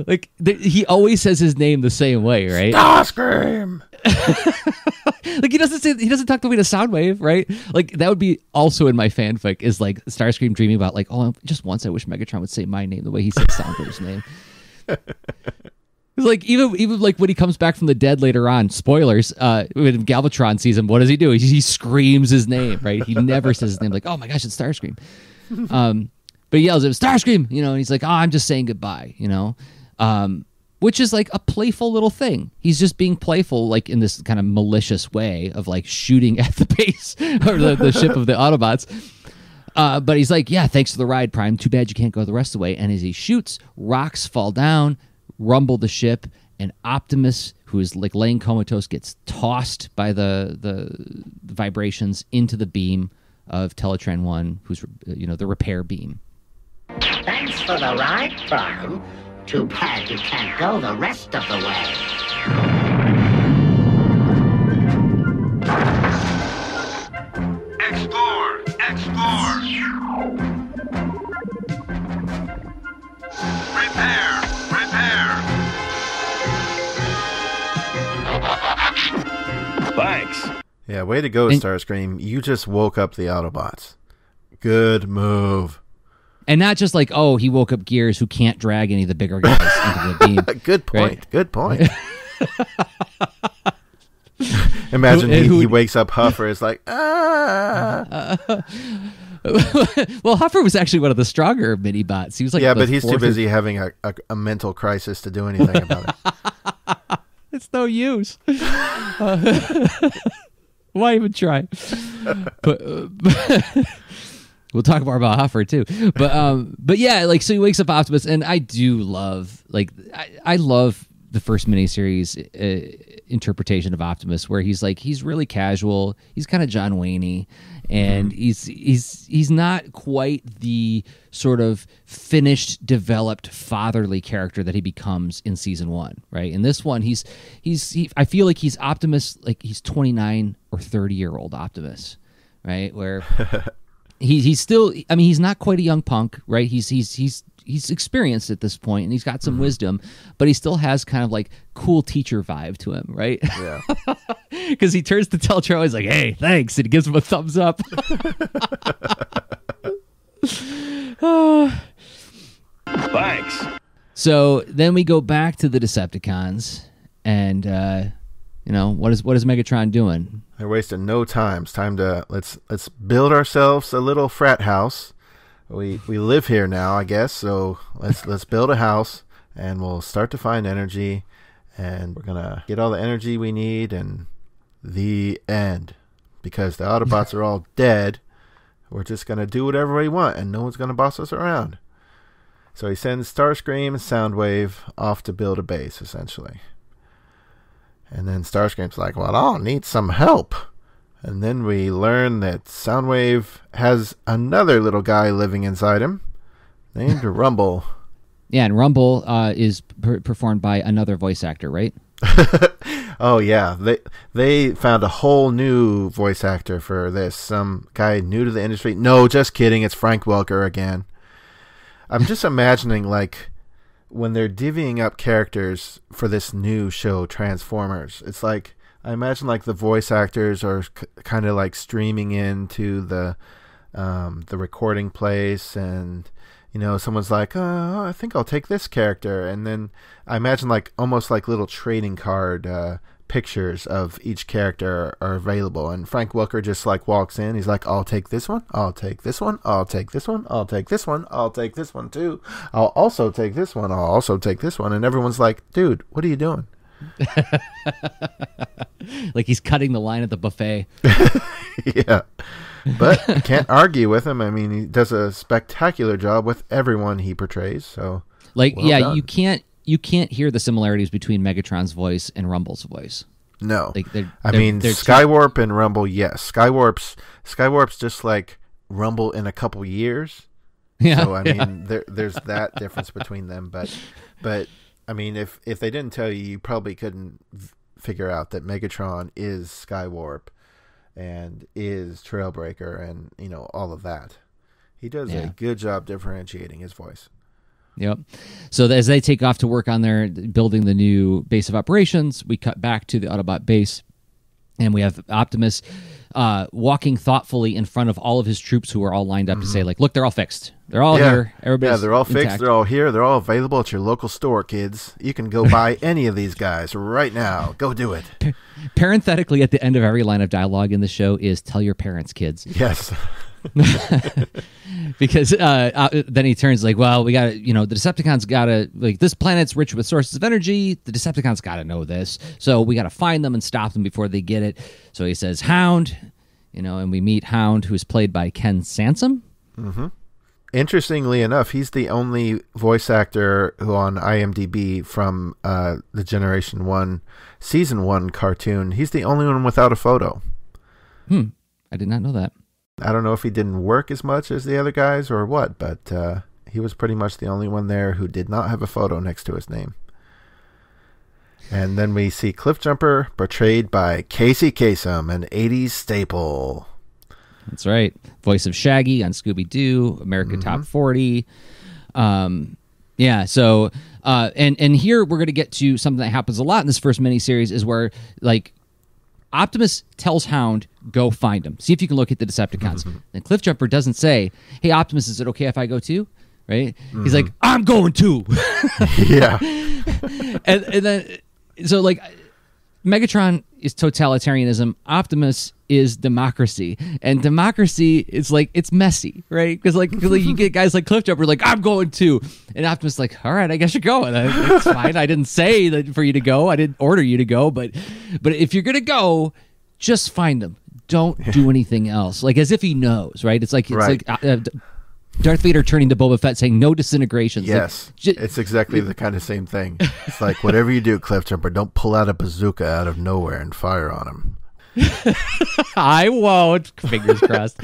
like th- he always says his name the same way, right? Starscream. [LAUGHS] like he doesn't say he doesn't talk the way to Soundwave, right? Like that would be also in my fanfic is like Starscream dreaming about like, oh, just once I wish Megatron would say my name the way he says Soundwave's name. Like even even like when he comes back from the dead later on, spoilers. Uh, when Galvatron sees him, what does he do? He, he screams his name, right? He never says his name. Like, oh my gosh, it's Starscream. Um, but he yells at him, Starscream, you know, and he's like, oh, I'm just saying goodbye, you know, um, which is like a playful little thing. He's just being playful, like in this kind of malicious way of like shooting [LAUGHS] at the base or the, the ship of the Autobots. Uh, but he's like, yeah, thanks for the ride, Prime. Too bad you can't go the rest of the way. And as he shoots, rocks fall down, rumble the ship, and Optimus, who is like laying comatose, gets tossed by the the, the vibrations into the beam of Teletran One, who's you know the repair beam. Thanks for the ride, Prime. Too bad you can't go the rest of the way. Explore! Explore! Repair! Repair! Thanks. Yeah, way to go, And- Starscream. You just woke up the Autobots. Good move. And not just like, oh, he woke up Gears, who can't drag any of the bigger guys into the [LAUGHS] beam. Good point. Right. Good point. Imagine Who- he, who- he wakes up Huffer is like, ah. [LAUGHS] well, Huffer was actually one of the stronger mini bots. He was like, yeah, but he's too fourth or- busy having a, a, a mental crisis to do anything about it. [LAUGHS] It's no use. Uh, [LAUGHS] why even try? But, uh, [LAUGHS] we'll talk more about Huffer too. But um, but yeah, like so he wakes up Optimus, and I do love like I, I love the first miniseries uh, interpretation of Optimus, where he's like he's really casual, he's kind of John Wayne and he's he's he's not quite the sort of finished developed fatherly character that he becomes in season 1 right? In this one he's he's he, i feel like he's optimus like he's 29 or 30 year old optimus right? Where [LAUGHS] he, he's still i mean he's not quite a young punk right? He's he's he's he's experienced at this point and he's got some wisdom but he still has kind of like cool teacher vibe to him right Yeah. [LAUGHS] because he turns to Teletran. He's like, "Hey, thanks," and he gives him a thumbs up. [LAUGHS] [LAUGHS] Thanks. so then we go back to the Decepticons, and uh, you know what is what is Megatron doing? They're wasting no time. It's time to let's let's build ourselves a little frat house. We we live here now, I guess. So let's let's build a house and we'll start to find energy and we're gonna get all the energy we need and the end. Because the Autobots are all dead. We're just gonna do whatever we want and no one's gonna boss us around. So he sends Starscream and Soundwave off to build a base, essentially. And then Starscream's like, well, I'll need some help. And then we learn that Soundwave has another little guy living inside him named [LAUGHS] Rumble. Yeah, and Rumble uh, is per- performed by another voice actor, right? [LAUGHS] Oh yeah, they they found a whole new voice actor for this. Some guy new to the industry. No, just kidding. It's Frank Welker again. I'm just [LAUGHS] imagining like when they're divvying up characters for this new show, Transformers. It's like I imagine like the voice actors are c- kind of like streaming into the um, the recording place, and you know, someone's like, "Oh, I think I'll take this character," and then I imagine like almost like little trading card uh, pictures of each character are available, and Frank Welker just like walks in. He's like, "I'll take this one. I'll take this one. I'll take this one. I'll take this one. I'll take this one too. I'll also take this one. I'll also take this one." And everyone's like, "Dude, what are you doing?" [LAUGHS] like he's cutting the line at the buffet. [LAUGHS] yeah. But can't argue with him. I mean, he does a spectacular job with everyone he portrays. So, Like well yeah, done. you can't you can't hear the similarities between Megatron's voice and Rumble's voice. no. Like they're, I they're- mean, they're Skywarp and Rumble, yes. Skywarp's Skywarp's just like Rumble in a couple years. yeah, So I [LAUGHS] yeah. mean, there, there's that difference between them. But, but I mean, if if they didn't tell you, you probably couldn't v- figure out that Megatron is Skywarp and is Trailbreaker, and you know all of that. He does Yeah. a good job differentiating his voice. Yep. So as they take off to work on their building the new base of operations, we cut back to the Autobot base, and we have Optimus uh, walking thoughtfully in front of all of his troops who are all lined up to say, like, look, they're all fixed. They're all here. Everybody's Mm-hmm. yeah, they're all fixed. They're all here. They're all available at your local store, kids. You can go [LAUGHS] buy any of these guys right now. Go do it. Parenthetically, at the end of every line of dialogue in the show is "Tell your parents, kids," Yes. [LAUGHS] [LAUGHS] because uh, uh, then he turns like, "Well, we got to, you know, the Decepticons got to like this planet's rich with sources of energy. The Decepticons got to know this, so we got to find them and stop them before they get it." So he says, "Hound," you know, and we meet Hound, who is played by Ken Sansom. Interestingly enough, he's the only voice actor who on IMDb from uh, the Generation One season one cartoon. He's the only one without a photo. Hmm. I did not know that. I don't know if he didn't work as much as the other guys or what, but uh, he was pretty much the only one there who did not have a photo next to his name. And then we see Cliffjumper portrayed by Casey Kasem, an 80s staple. That's right. Voice of Shaggy on Scooby Doo, America Top 40. Um, yeah. So, uh, and and here we're going to get to something that happens a lot in this first miniseries is where like Optimus tells Hound, "Go find them. See if you can locate the Decepticons." Mm-hmm. and Cliffjumper doesn't say, "Hey, Optimus, is it okay if I go too?" Right? He's like, mm-hmm. "I'm going too." [LAUGHS] [LAUGHS] yeah. and, and then so like Megatron is totalitarianism. Optimus is democracy, and democracy is like it's messy, right? Because like, like you get guys like Cliffjumper, like I'm going to, and Optimus is like, all right, I guess you're going. It's [LAUGHS] fine. I didn't say that for you to go. I didn't order you to go, but but if you're gonna go, just find them. Don't do anything else. Like as if he knows, right? It's like it's Right. like. Uh, uh, Darth Vader turning to Boba Fett saying no disintegrations. Like, Yes. j- it's exactly the kind of same thing. It's like, whatever you do, Cliffjumper, don't pull out a bazooka out of nowhere and fire on him. [LAUGHS] I won't. Fingers crossed.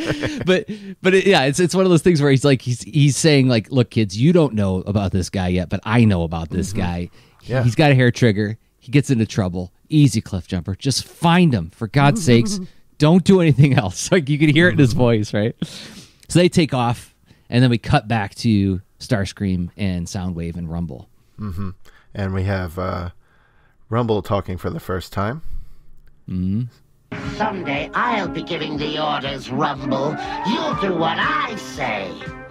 but but it, yeah, it's it's one of those things where he's like he's he's saying like, look, kids, you don't know about this guy yet, but I know about this guy. Yeah. He's got a hair trigger. He gets into trouble. Easy, cliff jumper. Just find him for God's sakes. [LAUGHS] Don't do anything [LAUGHS] else. Like you can hear it in his voice, right? So they take off, and then we cut back to Starscream and Soundwave and Rumble. Mm-hmm. And we have uh, Rumble talking for the first time. Mm-hmm. Someday I'll be giving the orders, Rumble. You'll do what I say.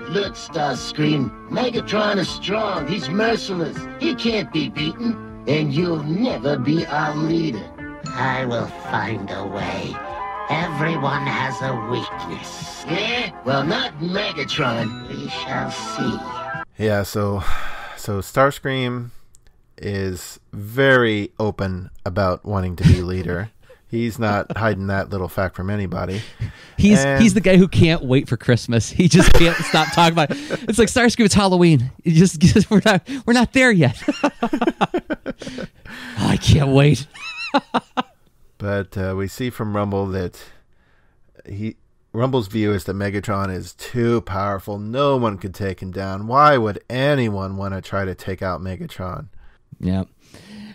Look, Starscream, Megatron is strong. He's merciless. He can't be beaten. And you'll never be our leader. I will find a way. Everyone has a weakness. Yeah? Well, not Megatron. We shall see. Yeah, so so Starscream is very open about wanting to be leader. [LAUGHS] He's not hiding that little fact from anybody. He's And- he's the guy who can't wait for Christmas. He just can't stop talking about it. It's like Starscream. It's Halloween. You just [LAUGHS] we're not we're not there yet. [LAUGHS] Oh, I can't wait. But uh, we see from Rumble that he Rumble's view is that Megatron is too powerful. No one could take him down. Why would anyone want to try to take out Megatron? Yeah.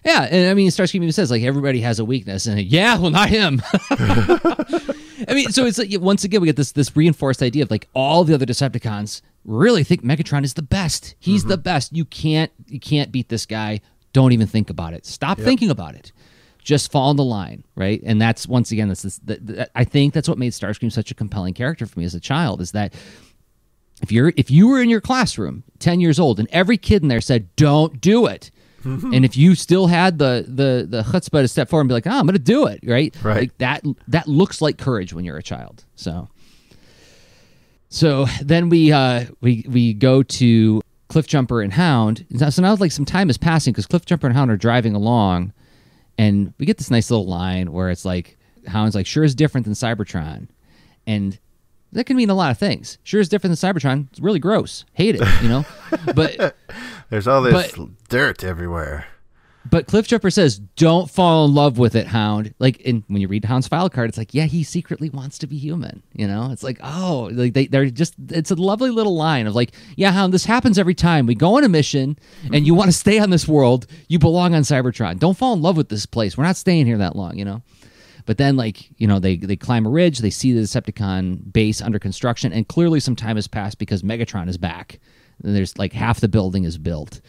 Yeah, and I mean, Starscream even says like everybody has a weakness, and yeah, well, not him. [LAUGHS] I mean, so it's like once again we get this this reinforced idea of like all the other Decepticons really think Megatron is the best. He's the best. You can't you can't beat this guy. Don't even think about it. Stop thinking about it. Just fall the line, right? And that's once again that's this. The, the, I think that's what made Starscream such a compelling character for me as a child is that if you're if you were in your classroom 10 years old and every kid in there said don't do it [LAUGHS] and if you still had the the the chutzpah to step forward and be like oh, i'm gonna do it right Right. like that that looks like courage when you're a child so so then we uh we we go to cliff jumper and hound so now it's like some time is passing because cliff jumper and hound are driving along and we get this nice little line where it's like hound's like sure is different than cybertron. And that can mean a lot of things. Sure is different than cybertron. It's really gross. Hate it you know? [LAUGHS] But There's all this But- dirt everywhere. But cliff jumper says don't fall in love with it hound. Like and when you read hound's file card it's like yeah he secretly wants to be human you know? It's like oh like they, they're just it's a lovely little line of like yeah hound this happens every time. We go on a mission and you want to stay on this world. You belong on cybertron. Don't fall in love with this place. We're not staying here that long you know? But then like you know they they climb a ridge they see the decepticon base under construction and clearly some time has passed because megatron is back. And there's like half the building is built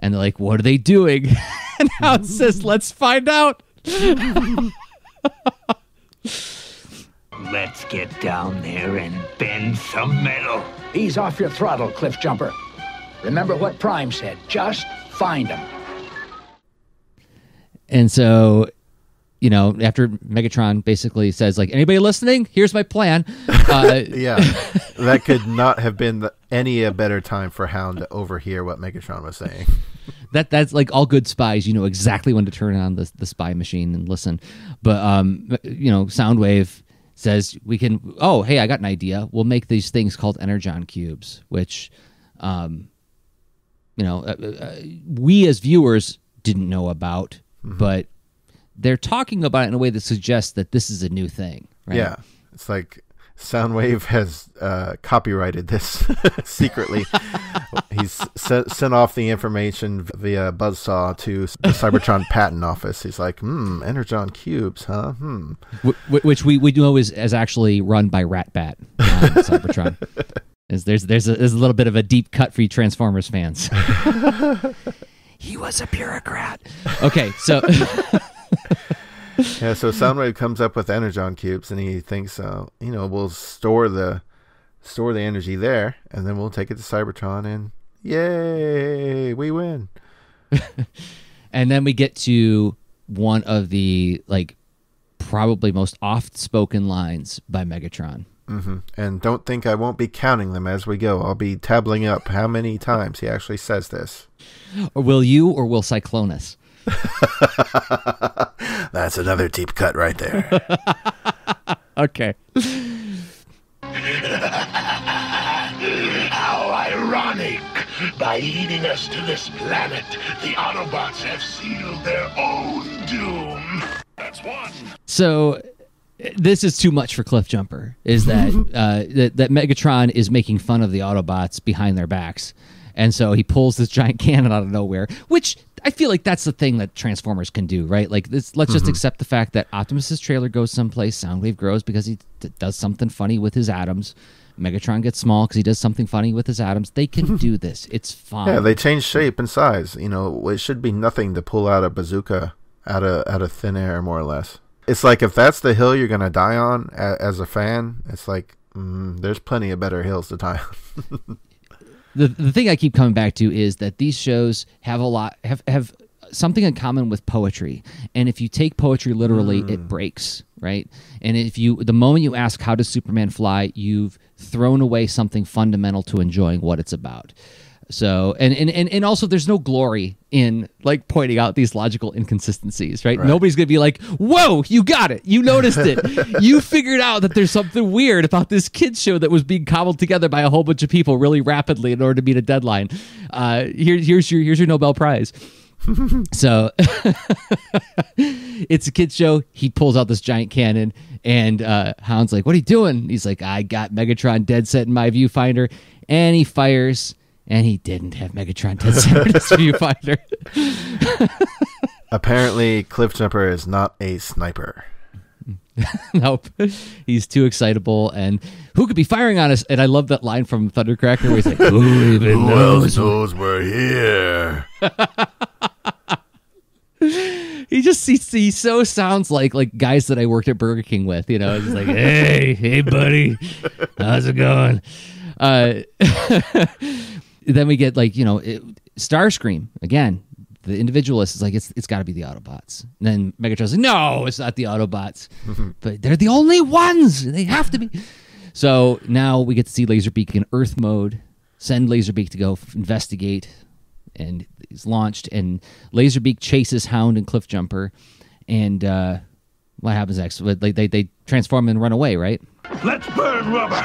and they're like what are they doing [LAUGHS] and Hound says [LAUGHS] let's find out Let's get down there and bend some metal. Ease off your throttle, Cliff Jumper. Remember what Prime said. Just find them. And so, you know, after Megatron basically says, like, anybody listening? Here's my plan. [LAUGHS] Uh, Yeah, that could not have been the, any a better time for Hound to overhear what Megatron was saying. [LAUGHS] that that's like all good spies. You know exactly when to turn on the the spy machine and listen. But um, you know, Soundwave says we can. Oh, hey, I got an idea. We'll make these things called energon cubes, which, um, you know, uh, uh, we as viewers didn't know about, but they're talking about it in a way that suggests that this is a new thing. Right? Yeah, it's like Soundwave has uh, copyrighted this [LAUGHS] secretly. [LAUGHS] He's sent, sent off the information via buzzsaw to the Cybertron patent office. He's like, hmm, Energon cubes, huh? Hmm. Wh- wh- which we, we know is, is actually run by Ratbat on [LAUGHS] Cybertron. Is there's there's a, there's a little bit of a deep cut for you Transformers fans. he was a bureaucrat. Okay, so [LAUGHS] Yeah, so Soundwave comes up with Energon cubes, and he thinks, uh, you know, we'll store the store the energy there, and then we'll take it to Cybertron, and yay, we win. [LAUGHS] and then we get to one of the like probably most oft spoken lines by Megatron. And don't think I won't be counting them as we go. I'll be tabling up how many times he actually says this. Or will you or will Cyclonus? [LAUGHS] That's another deep cut right there. [LAUGHS] Okay. [LAUGHS] How ironic! By leading us to this planet, the Autobots have sealed their own doom. That's one. So this is too much for Cliff Jumper. Is that uh, that, that Megatron is making fun of the Autobots behind their backs, and so he pulls this giant [LAUGHS] cannon out of nowhere. Which I feel like that's the thing that Transformers can do, right? Like this, let's just accept the fact that Optimus's trailer goes someplace, Soundwave grows because he d- does something funny with his atoms. Megatron gets small because he does something funny with his atoms. They can do [LAUGHS] this. It's fine. yeah, they change shape and size. You know, it should be nothing to pull out a bazooka out of out of thin air, more or less. It's like if that's the hill you're gonna die on a, as a fan, it's like mm, there's plenty of better hills to die on. [LAUGHS] the the thing I keep coming back to is that these shows have a lot have have something in common with poetry. And if you take poetry literally, it mm. breaks, right? And if you the moment you ask how does Superman fly, you've thrown away something fundamental to enjoying what it's about. So and, and and and also there's no glory in like pointing out these logical inconsistencies, right? Nobody's gonna be like, Whoa, you got it. You noticed it. [LAUGHS] you figured out that there's something weird about this kids show that was being cobbled together by a whole bunch of people really rapidly in order to meet a deadline. Uh here, here's your here's your Nobel Prize. [LAUGHS] so [LAUGHS] it's a kid's show. He pulls out this giant cannon, and uh, Hound's like, "What are you doing?" He's like, "I got Megatron dead set in my viewfinder," and he fires. And he didn't have Megatron dead in his viewfinder. Apparently, Cliffjumper is not a sniper. [LAUGHS] nope, he's too excitable. And who could be firing on us? And I love that line from Thundercracker where he's like, "Who [LAUGHS] even knows?" knows we're here? [LAUGHS] He just he, he so sounds like like guys that I worked at Burger King with. You know, he's like, "Hey, hey, buddy, how's it going?" uh, then we get like you know it, Starscream again. The individualist is like it's it's got to be the Autobots. And then Megatron's like, no, it's not the Autobots, [LAUGHS] but they're the only ones. They have to be. So now we get to see Laserbeak in Earth mode. Send Laserbeak to go f- investigate, and he's launched. And Laserbeak chases Hound and Cliffjumper, and uh, what happens next? They, they they transform and run away, right? Let's burn rubber.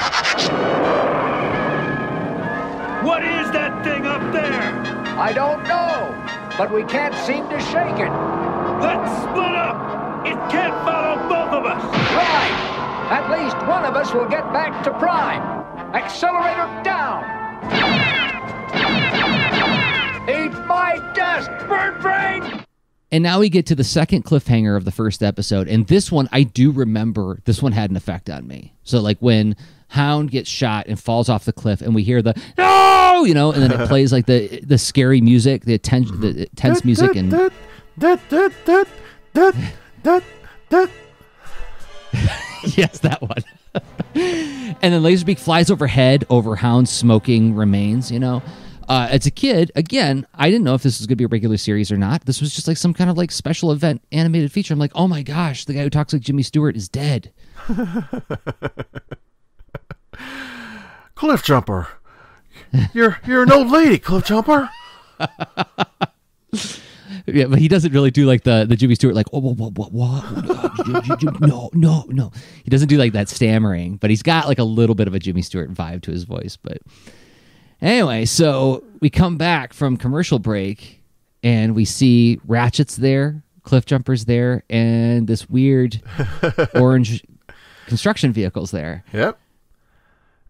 What is that thing up there? I don't know, but we can't seem to shake it. Let's split up. It can't follow both of us. Right! At least one of us will get back to Prime. Accelerator down! Eat my dust, bird brain! And now we get to the second cliffhanger of the first episode. And this one, I do remember this one had an effect on me. So, like when Hound gets shot and falls off the cliff, and we hear the no, you know, and then it [LAUGHS] plays like the the scary music, the tense, the tense music, and [LAUGHS] yes, that one. [LAUGHS] and then Laserbeak flies overhead over Hound's smoking remains, you know. Uh, as a kid, again, I didn't know if this was going to be a regular series or not. This was just like some kind of like special event animated feature. I'm like, oh my gosh, the guy who talks like Jimmy Stewart is dead. Cliff Jumper. You're you're an old lady, Cliff Jumper. [LAUGHS] Yeah, but he doesn't really do like the the Jimmy Stewart like, oh, what, what, what, no, no, no. He doesn't do like that stammering, but he's got like a little bit of a Jimmy Stewart vibe to his voice. But anyway, so we come back from commercial break and we see Ratchet's there, Cliff Jumper's there, and this weird [LAUGHS] orange construction vehicle's there. Yep.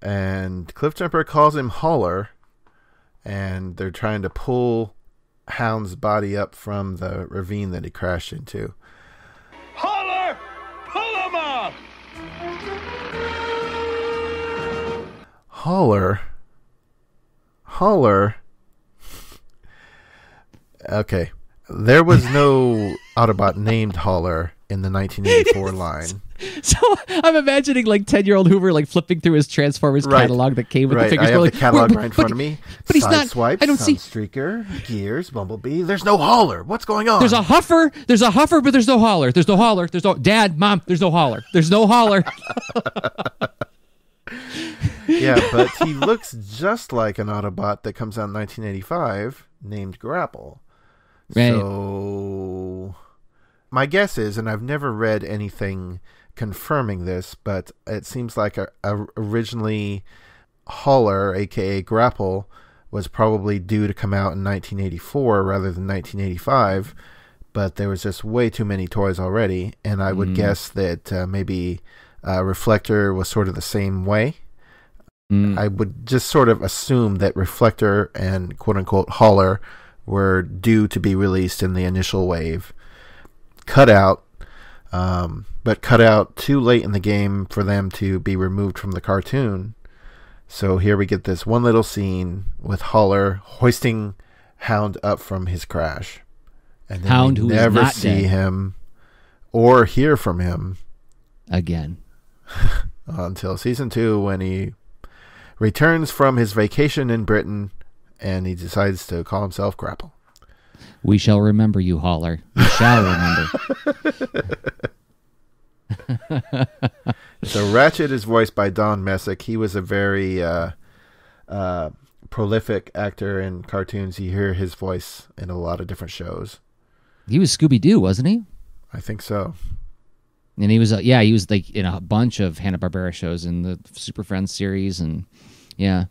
And Cliff Jumper calls him Hauler, and they're trying to pull Hound's body up from the ravine that he crashed into. Hauler! Pull him up! Hauler. Hauler. Okay. There was no [LAUGHS] Autobot named Hauler in the 1984 [LAUGHS] line. So I'm imagining like ten year old Hoover like flipping through his Transformers Right. catalog that came with right, the figures. I have going, the catalog right in but- front of me. but he's not- Sideswipe, I don't see- Streaker, Gears, Bumblebee. There's no hauler. What's going on? There's a huffer. There's a huffer, but there's no hauler. There's no hauler. There's no dad, mom. There's no hauler. There's no hauler. [LAUGHS] [LAUGHS] yeah, but he looks just like an Autobot that comes out in 1985 named Grapple. Right. So my guess is, and I've never read anything confirming this, but it seems like a, a originally Hauler, aka Grapple, was probably due to come out in 1984 rather than 1985. But there was just way too many toys already, and I would guess that uh, maybe uh, Reflector was sort of the same way. Mm. I would just sort of assume that Reflector and quote unquote Hauler were due to be released in the initial wave. Cut out, um, but cut out too late in the game for them to be removed from the cartoon. So here we get this one little scene with Hauler hoisting Hound up from his crash. And then Hound, we who never see dead. him or hear from him Again. [LAUGHS] until season two when he returns from his vacation in Britain and he decides to call himself Grapple. We shall remember you, hauler. We shall remember. [LAUGHS] [LAUGHS] So Ratchet is voiced by Don Messick. He was a very uh, uh, prolific actor in cartoons. You hear his voice in a lot of different shows. he was Scooby Doo, wasn't he? I think so. And he was, uh, yeah, he was like in a bunch of Hanna Barbera shows in the Super Friends series, and yeah.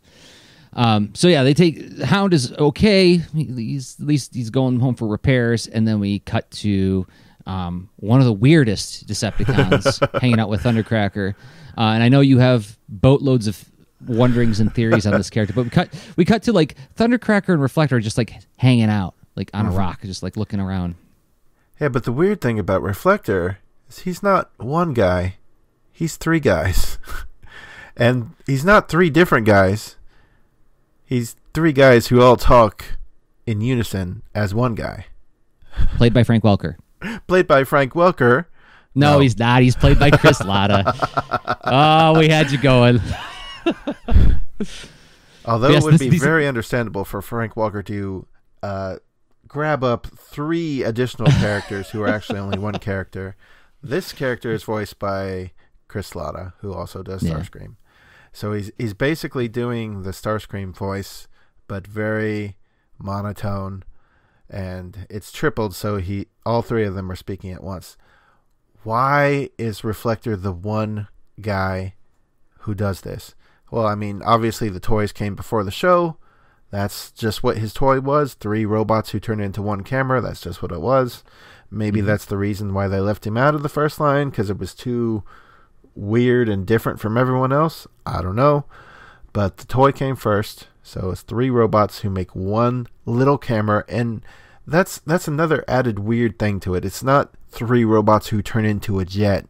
Um, so yeah, they take Hound is okay. He's at least he's going home for repairs, and then we cut to um, one of the weirdest Decepticons [LAUGHS] hanging out with Thundercracker. Uh, and I know you have boatloads of wonderings and theories on this character, but we cut we cut to like Thundercracker and Reflector just like hanging out, like on a rock, just like looking around. Yeah, but the weird thing about Reflector is he's not one guy. He's three guys. [LAUGHS] and he's not three different guys. He's three guys who all talk in unison as one guy. Played by Frank Welker. [LAUGHS] Played by Frank Welker. No, No. he's not. He's played by Chris Latta. [LAUGHS] oh, we had you going. [LAUGHS] Although Yes, it would this- be very understandable for Frank Welker to uh, grab up three additional characters who are actually only one character. This character is voiced by Chris Latta, who also does. Starscream. So he's he's basically doing the Starscream voice, but very monotone, and it's tripled. So he all three of them are speaking at once. Why is Reflector the one guy who does this? Well, I mean, obviously the toys came before the show. That's just what his toy was. Three robots who turned into one camera. That's just what it was. Maybe mm-hmm. that's the reason why they left him out of the first line because it was too weird and different from everyone else. I don't know. But the toy came first, so it's three robots who make one little camera, and that's that's another added weird thing to it. It's not three robots who turn into a jet.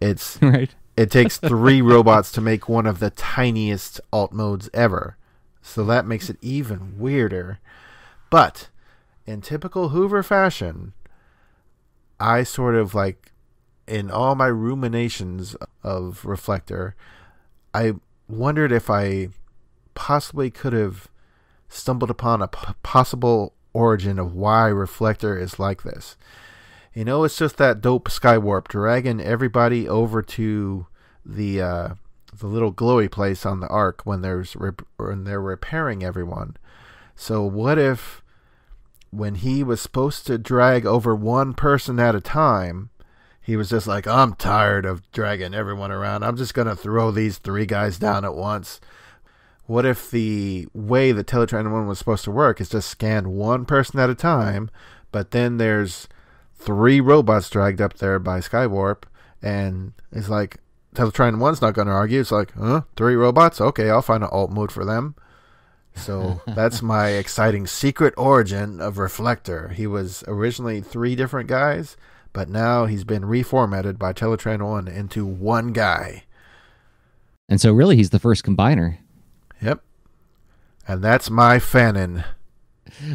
It's [LAUGHS] right. it takes three robots to make one of the tiniest alt modes ever. So that makes it even weirder. But in typical Hoover fashion, I sort of like in all my ruminations of Reflector, I wondered if I possibly could have stumbled upon a possible origin of why Reflector is like this. You know, it's just that dope Skywarp dragging everybody over to the uh, the little glowy place on the ark when there's when they're repairing everyone. So what if when he was supposed to drag over one person at a time, he was just like, I'm tired of dragging everyone around. I'm just gonna throw these three guys down at once. What if the way the Teletran 1 was supposed to work is just scan one person at a time, but then there's three robots dragged up there by Skywarp, and it's like, Teletran 1's not going to argue. It's like, huh? Three robots? Okay, I'll find an alt mode for them. So [LAUGHS] that's my exciting secret origin of Reflector. He was originally three different guys, but now he's been reformatted by Teletran 1 into one guy. And so, really, he's the first combiner. Yep. And that's my fanon.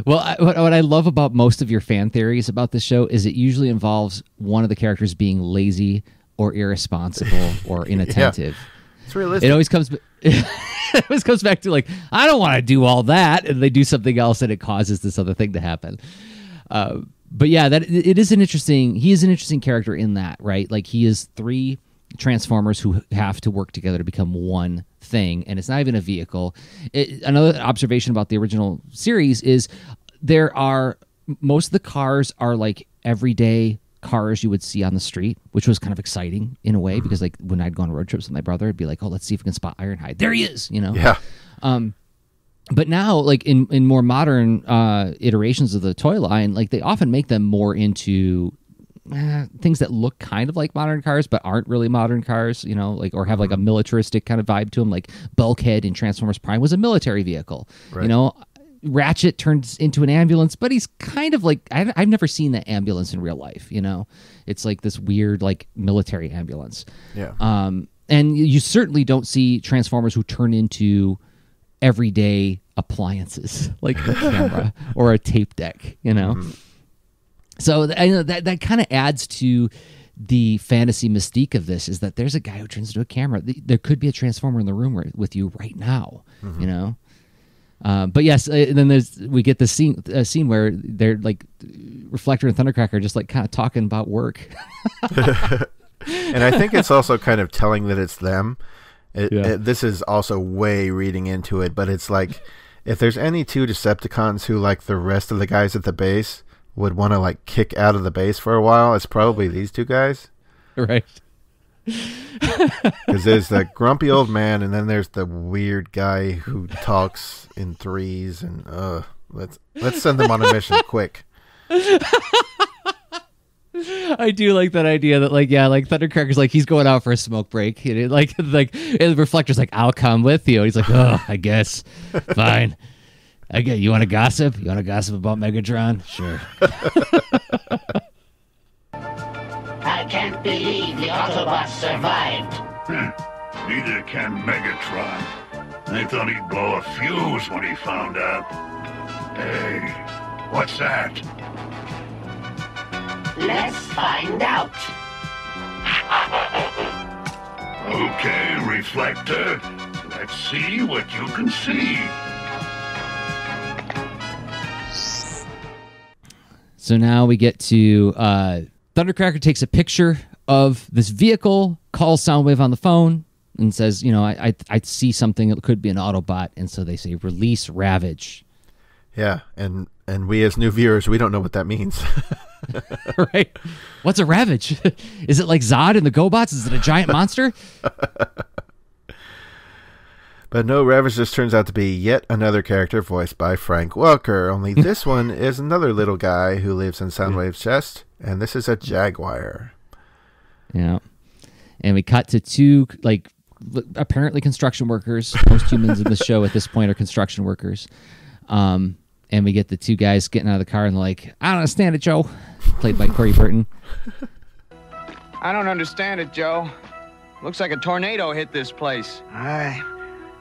Well, I, what, what I love about most of your fan theories about this show is it usually involves one of the characters being lazy or irresponsible [LAUGHS] or inattentive. It's realistic. It always comes. [LAUGHS] it always comes back to like I don't want to do all that, and they do something else, and it causes this other thing to happen. Uh, but yeah, that it is an interesting. He is an interesting character in that, right? Like he is three transformers who have to work together to become one thing, and it's not even a vehicle. It, another observation about the original series is there are most of the cars are like everyday cars you would see on the street, which was kind of exciting in a way because like when I'd go on road trips with my brother, I'd be like, "Oh, let's see if we can spot Ironhide. There he is!" You know. Yeah. Um, but now, like in in more modern uh, iterations of the toy line, like they often make them more into eh, things that look kind of like modern cars, but aren't really modern cars. You know, like or have like a militaristic kind of vibe to them. Like Bulkhead in Transformers Prime was a military vehicle. You know. Ratchet turns into an ambulance, but he's kind of like I've, I've never seen that ambulance in real life. You know, it's like this weird like military ambulance. Yeah. Um, and you certainly don't see Transformers who turn into everyday appliances like a camera [LAUGHS] or a tape deck, you know? So th- I know that, that kind of adds to the fantasy mystique of this is that there's a guy who turns into a camera. Th- There could be a Transformer in the room with you right now, you know? Uh, but yes, uh, then there's we get this scene uh, scene where they're like Reflector and Thundercracker just like kind of talking about work. [LAUGHS] [LAUGHS] and I think it's also kind of telling that it's them. It, Yeah. it- this is also way reading into it, but it's like if there's any two Decepticons who, like the rest of the guys at the base, would want to like kick out of the base for a while, it's probably these two guys. [LAUGHS] right. Because there's the grumpy old man, and then there's the weird guy who talks in threes, and uh, let's let's send them on a mission quick. [LAUGHS] I do like that idea that like yeah like Thundercracker's like he's going out for a smoke break and it, like [LAUGHS] like and the reflector's like I'll come with you he's like oh I guess [LAUGHS] fine I get you want to gossip you want to gossip about Megatron sure [LAUGHS] I can't believe the Autobots survived. Hmm. Neither can Megatron. I thought he'd blow a fuse when he found out. Hey, what's that? Let's find out. Okay, Reflector. Let's see what you can see. So now we get to uh, Thundercracker takes a picture of this vehicle, calls Soundwave on the phone, and says, "You know, I I, I see something that could be an Autobot." And so they say, "Release Ravage." Yeah, and and we as new viewers, we don't know what that means. [LAUGHS] [LAUGHS] right? What's a Ravage? [LAUGHS] Is it like Zod and the GoBots? Is it a giant monster? [LAUGHS] But no, Ravage just turns out to be yet another character voiced by Frank Welker. Only this one is another little guy who lives in Soundwave's chest, and this is a Jaguar. Yeah. And we cut to two like apparently construction workers. Most humans in the show at this point are construction workers. Um, and we get the two guys getting out of the car and like, I don't understand it, Joe. Played by Corey Burton. I don't understand it, Joe. Looks like a tornado hit this place. I.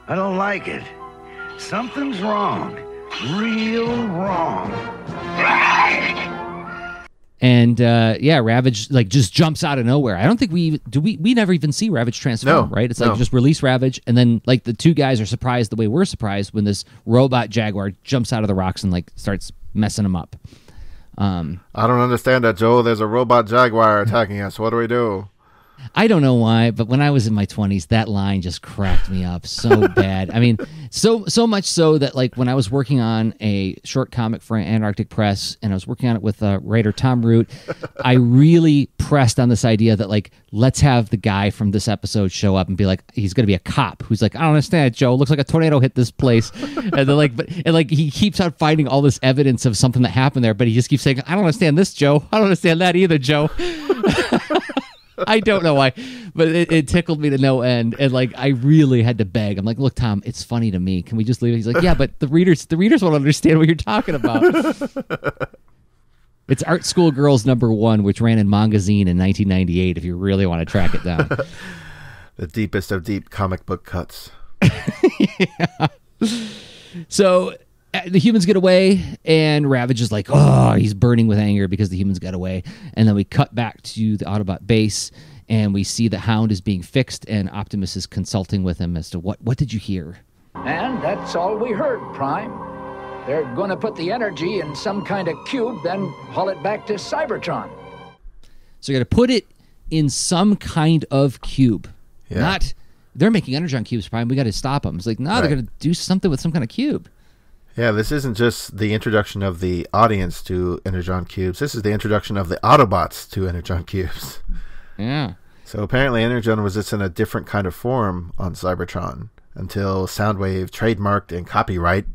I don't like it. Something's wrong. Real wrong. And uh, yeah, Ravage like just jumps out of nowhere. I don't think we do we we never even see Ravage transform, No, right? It's no. like just release Ravage, and then like the two guys are surprised the way we're surprised when this robot Jaguar jumps out of the rocks and like starts messing them up. Um, I don't understand that, Joe. There's a robot Jaguar attacking us. What do we do? I don't know why, but when I was in my twenties, that line just cracked me up so [LAUGHS] bad. I mean, so so much so that like when I was working on a short comic for Antarctic Press, and I was working on it with uh, writer Tom Root, [LAUGHS] I really pressed on this idea that like let's have the guy from this episode show up and be like he's going to be a cop who's like I don't understand, Joe. It looks like a tornado hit this place, [LAUGHS] and they're like, but and like he keeps on finding all this evidence of something that happened there, but he just keeps saying I don't understand this, Joe. I don't understand that either, Joe. I don't know why, but it, it tickled me to no end, and like I really had to beg. I'm like, "Look, Tom, it's funny to me. Can we just leave?" it?" He's like, "Yeah, but the readers, the readers won't understand what you're talking about." [LAUGHS] it's Art School Girls number one, which ran in Mangazine in 1998. If you really want to track it down, [LAUGHS] The deepest of deep comic book cuts. [LAUGHS] yeah. so Uh, the humans get away, and Ravage is like, "Oh, he's burning with anger because the humans got away." And then we cut back to the Autobot base, and we see the Hound is being fixed, and Optimus is consulting with him as to what what did you hear. And that's all we heard, Prime. They're gonna put the energy in some kind of cube, then haul it back to Cybertron. So you got to put it in some kind of cube. Yeah. Not they're making energon cubes, Prime. We got to stop them. It's like no, Right. they're going to do something with some kind of cube. Yeah, this isn't just the introduction of the audience to Energon Cubes. This is the introduction of the Autobots to Energon Cubes. Yeah. So apparently, Energon was just in a different kind of form on Cybertron until Soundwave trademarked and copyright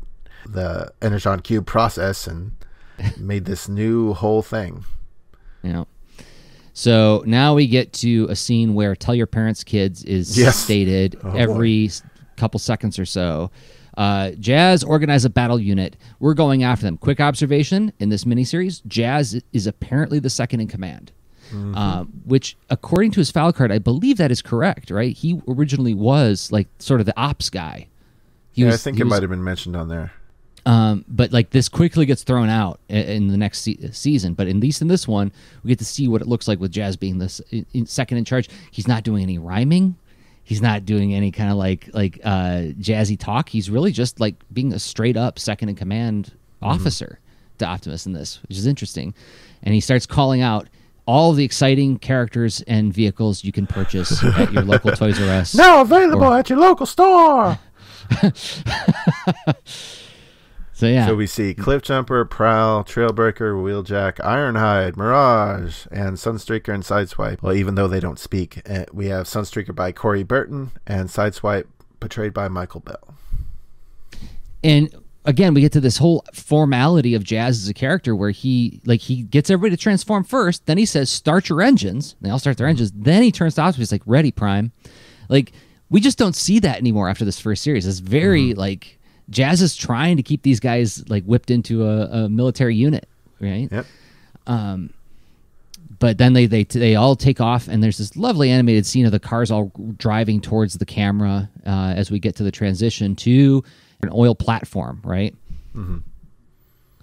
the Energon Cube process and [LAUGHS] made this new whole thing. Yeah. So now we get to a scene where "Tell Your Parents, Kids" is Yes. stated Oh, every s- couple seconds or so. Uh, Jazz organize a battle unit. We're going after them. Quick observation in this miniseries: Jazz is apparently the second in command. Mm-hmm. Uh, which, according to his file card, I believe that is correct. Right? He originally was like sort of the ops guy. He yeah, was- I think it was- might have been mentioned on there. um, but like this quickly gets thrown out in the next se- season. But at least in this one, we get to see what it looks like with Jazz being this in, in second in charge. He's not doing any rhyming. He's not doing any kind of like like uh, jazzy talk. He's really just like being a straight up second in command officer to Optimus in this, which is interesting. And he starts calling out all the exciting characters and vehicles you can purchase [LAUGHS] at your local Toys R Us. Now available Or- at your local store. [LAUGHS] So yeah, So we see Cliff Jumper, Prowl, Trailbreaker, Wheeljack, Ironhide, Mirage, and Sunstreaker and Sideswipe. Well, even though they don't speak, uh, we have Sunstreaker by Corey Burton and Sideswipe portrayed by Michael Bell. and again we get to this whole formality of jazz as a character where he like he gets everybody to transform first then he says start your engines. They all start their engines. Then he turns to Optimus. He's like ready prime. Like we just don't see that anymore after this first series. It's very like jazz is trying to keep these guys like whipped into a, a military unit right? Yep. but then they, they they all take off and there's this lovely animated scene of the cars all driving towards the camera uh, as we get to the transition to an oil platform right?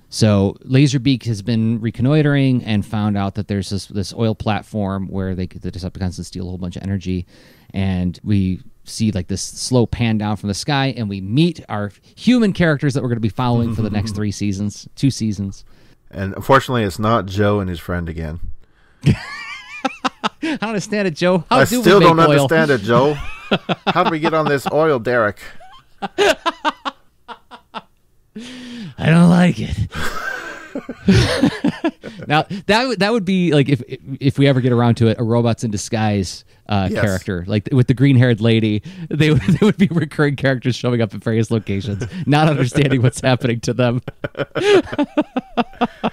So laserbeak has been reconnoitering and found out that there's this this oil platform where they the decepticons can steal a whole bunch of energy and we see like this slow pan down from the sky, and we meet our human characters that we're going to be following for the next three [LAUGHS] seasons, two seasons. And unfortunately, it's not Joe and his friend again. [LAUGHS] I don't understand it, Joe. How I do we still make don't oil? understand it, Joe. [LAUGHS] How do we get on this oil derrick? I don't like it. [LAUGHS] now that would that would be like if if we ever get around to it, a robots in disguise uh, Yes. character, like with the green haired lady. They would [LAUGHS] they would be recurring characters showing up at various locations, not understanding what's happening to them. [LAUGHS]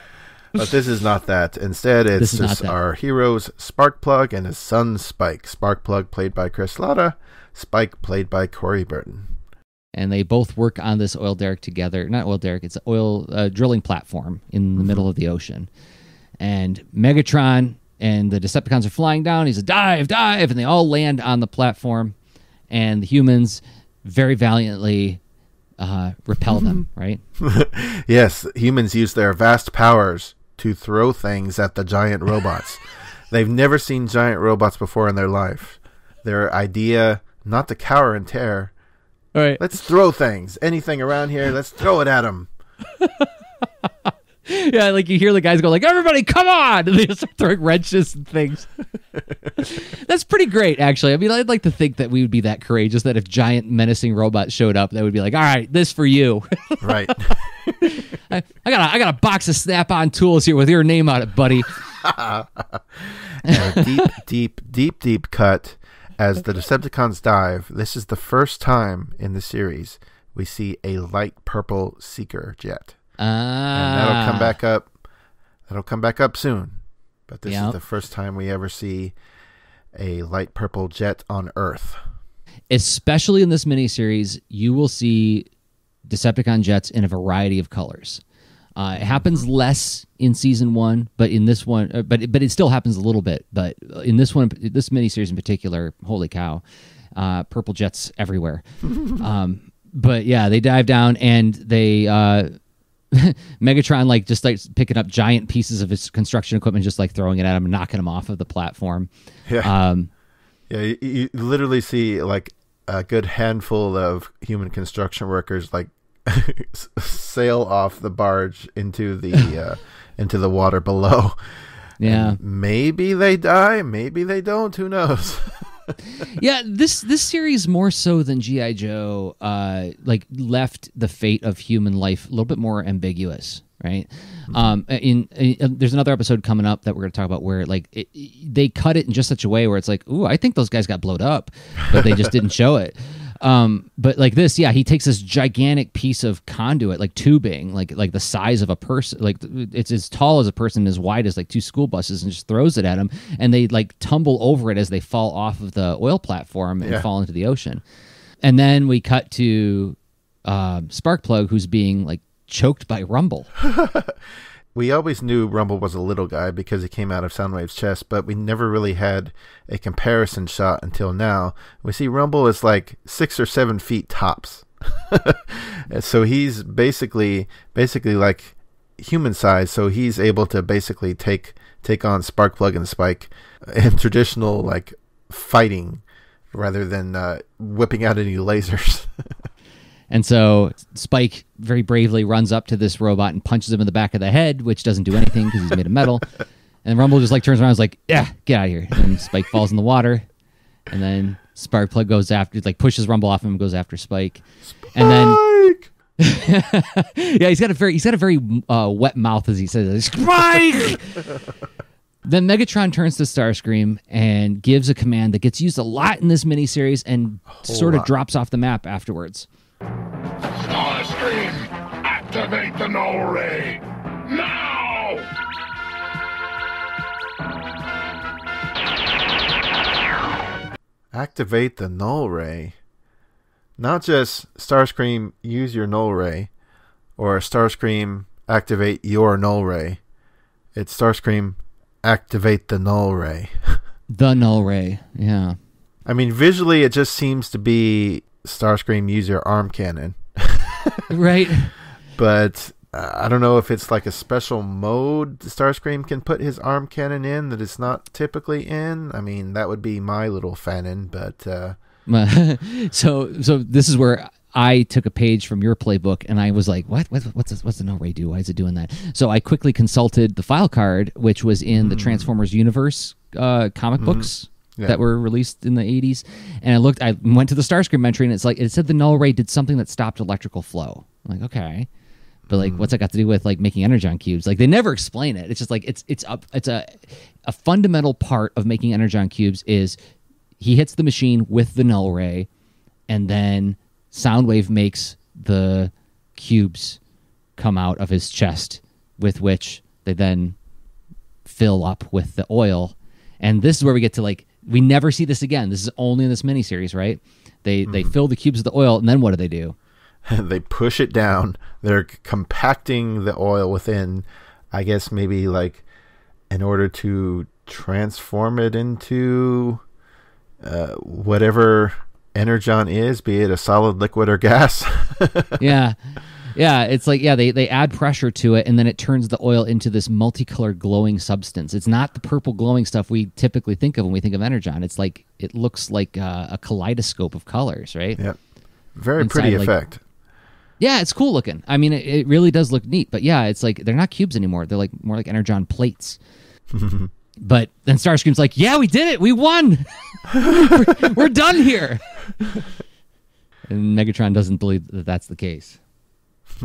But this is not that. Instead, it's This is not just our heroes Sparkplug and his son Spike. Sparkplug played by Chris Latta, Spike played by Corey Burton. And they both work on this oil derrick together. Not oil derrick; it's an oil uh, drilling platform in the middle of the ocean. And Megatron and the Decepticons are flying down. He's a dive, dive, and they all land on the platform. And the humans very valiantly uh, repel them. Right? [LAUGHS] yes, humans use their vast powers to throw things at the giant robots. [LAUGHS] They've never seen giant robots before in their life. Their idea, not to cower and tear. All right. Let's throw things. Anything around here, let's throw it at them. [LAUGHS] yeah, like you hear the guys go like, "Everybody, come on!" And [LAUGHS] they just start throwing wrenches and things. [LAUGHS] That's pretty great, actually. I mean, I'd like to think that we would be that courageous that if giant menacing robots showed up, that would be like, "All right, this for you." Right. I, I got a, I got a box of Snap-on tools here with your name on it, buddy. deep, deep, deep, deep cut as the Decepticons dive. This is the first time in the series we see a light purple seeker jet. Ah, and that'll come back up. That'll come back up soon. But this Yep. is the first time we ever see a light purple jet on Earth. Especially in this miniseries, you will see Decepticon jets in a variety of colors. Uh, it happens less in season one, but in this one, uh, but but it still happens a little bit. But in this one, this miniseries in particular, holy cow, uh, purple jets everywhere. [LAUGHS] um, but yeah, they dive down and they uh, [LAUGHS] Megatron like just like picking up giant pieces of his construction equipment, just like throwing it at him knocking him off of the platform. Yeah. Um, Yeah, you, you literally see like a good handful of human construction workers like [LAUGHS] sail off the barge into the [LAUGHS] uh, into the water below. Yeah. And maybe they die, maybe they don't. Who knows? [LAUGHS] yeah, this this series more so than GI Joe, uh, like left the fate of human life a little bit more ambiguous, right? Um, in, in there's another episode coming up that we're going to talk about where like it, they cut it in just such a way where it's like, ooh, I think those guys got blowed up, but they just didn't show it. Um, but like this, yeah, he takes this gigantic piece of conduit, like tubing, like like the size of a person, like it's as tall as a person, as wide as like two school buses, and just throws it at him, and they like tumble over it as they fall off of the oil platform and Yeah. fall into the ocean. And then we cut to um, Sparkplug, who's being like choked by Rumble. [LAUGHS] we always knew Rumble was a little guy because he came out of Soundwave's chest, but we never really had a comparison shot until now. We see Rumble is like six or seven feet tops. [LAUGHS] So he's basically basically like human size, so he's able to basically take take on Sparkplug and Spike [LAUGHS] in traditional like fighting rather than uh, whipping out any lasers. [LAUGHS] And so Spike very bravely runs up to this robot and punches him in the back of the head, which doesn't do anything because he's made of metal. [LAUGHS] And Rumble just like turns around and is like, yeah, get out of here. And Spike falls in the water. And then Sparkplug goes after, like pushes Rumble off him and goes after Spike. And then, [LAUGHS] yeah, he's got a very, he's got a very uh, wet mouth as he says. Spike! [LAUGHS] Then Megatron turns to Starscream and gives a command that gets used a lot in this miniseries and sort of lot. drops off the map afterwards. Starscream, activate the null ray. Now! activate the null ray. Not just Starscream use your null ray or Starscream activate your null ray. It's Starscream activate the null ray. [LAUGHS] The null ray, yeah. I mean visually it just seems to be Starscream use your arm cannon. Right. But uh, I don't know if it's like a special mode Starscream can put his arm cannon in that it's not typically in. I mean, that would be my little fanon, but uh, [LAUGHS] so so this is where I took a page from your playbook and I was like, what, what what's this, what's the null ray do? Why is it doing that? So I quickly consulted the file card, which was in the Transformers universe uh, comic books Yeah. that were released in the 80s. And I looked, I went to the Starscream entry and it's like, it said the null ray did something that stopped electrical flow. I'm like, okay. But like, hmm. what's that got to do with like making energon cubes? Like, they never explain it. It's just like it's it's up. It's a a fundamental part of making energon cubes is he hits the machine with the null ray, and then Soundwave makes the cubes come out of his chest, with which they then fill up with the oil. And this is where we get to like we never see this again. This is only in this miniseries, right? They they fill the cubes with the oil, and then what do they do? [LAUGHS] they push it down. They're compacting the oil within, I guess maybe like in order to transform it into uh, whatever energon is, be it a solid, liquid, or gas. [LAUGHS] yeah. Yeah, it's like yeah, they they add pressure to it and then it turns the oil into this multicolored glowing substance. It's not the purple glowing stuff we typically think of when we think of energon. It's like it looks like uh, a kaleidoscope of colors, right? Yeah, Very Inside, pretty like- effect. Yeah, it's cool looking. I mean, it, it really does look neat. But yeah, it's like they're not cubes anymore. They're like more like energon plates. [LAUGHS] but then Starscream's like, "Yeah, we did it. We won. [LAUGHS] we're, we're done here." and Megatron doesn't believe that that's the case.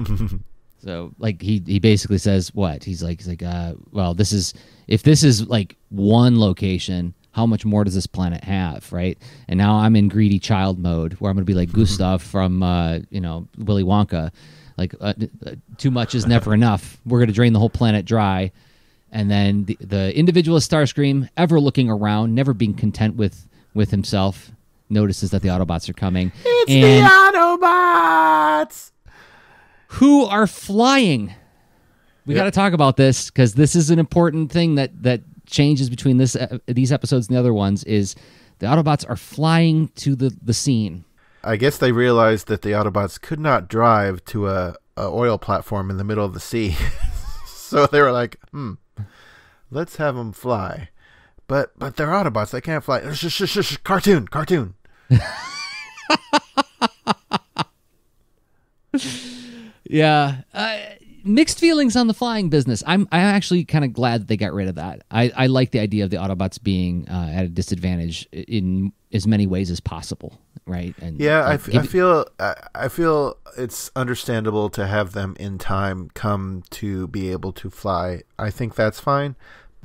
[LAUGHS] so, like, he he basically says, "What?" He's like, "He's like, uh, well, this is if this is like one location." How much more does this planet have, right? And now I'm in greedy child mode, where I'm going to be like [LAUGHS] Gustav from, uh, you know, Willy Wonka, like uh, uh, too much is never [LAUGHS] enough. We're going to drain the whole planet dry, and then the, the individualist Starscream, ever looking around, never being content with with himself, notices that the Autobots are coming. It's and the Autobots. Who are flying. We Yep. got to talk about this because this is an important thing that that changes between this uh, these episodes and the other ones. Is the Autobots are flying to the the scene. I guess they realized that the Autobots could not drive to a, a oil platform in the middle of the sea, [LAUGHS] so they were like, "Hmm, let's have them fly." But but they're Autobots; they can't fly. Shh, shh, shh, cartoon, cartoon. [LAUGHS] Yeah. Uh, mixed feelings on the flying business. I'm I'm actually kind of glad that they got rid of that. I, I like the idea of the Autobots being uh, at a disadvantage in as many ways as possible, right? And Yeah, I, like, f- I feel I, I feel it's understandable to have them in time come to be able to fly. I think that's fine.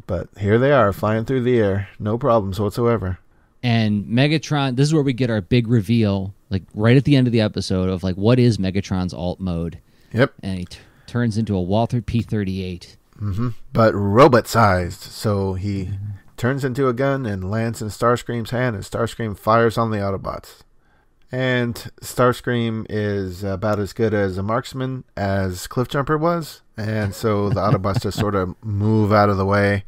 But here they are flying through the air, no problems whatsoever. and Megatron. This is where we get our big reveal, like right at the end of the episode, of like what is Megatron's alt mode, Yep. and he t- turns into a Walther P38. Mm-hmm. but robot sized. So he turns into a gun and lands in Starscream's hand, and Starscream fires on the Autobots. And Starscream is about as good as a marksman as Cliffjumper was, and so the Autobots just sort of [LAUGHS] move out of the way.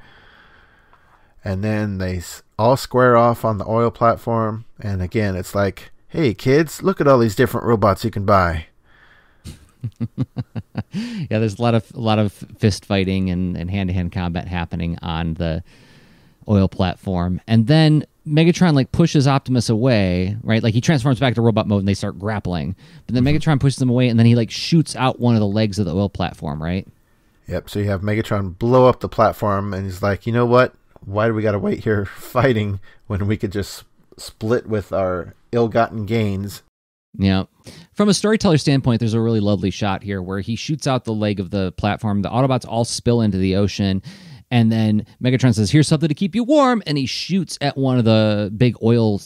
And then they all square off on the oil platform, and again, it's like, "Hey kids, look at all these different robots you can buy." [LAUGHS] yeah, there's a lot of a lot of fist fighting and and hand to hand combat happening on the oil platform, and then Megatron like pushes Optimus away, right? Like he transforms back to robot mode and they start grappling, but then mm-hmm. Megatron pushes them away, and then he like shoots out one of the legs of the oil platform, right? Yep. So you have Megatron blow up the platform, and he's like, you know what? Why do we got to wait here [LAUGHS] fighting when we could just split with our ill-gotten gains? Yeah. From a storyteller standpoint, there's a really lovely shot here where he shoots out the leg of the platform. The Autobots all spill into the ocean. And then Megatron says, Here's something to keep you warm. And he shoots at one of the big oil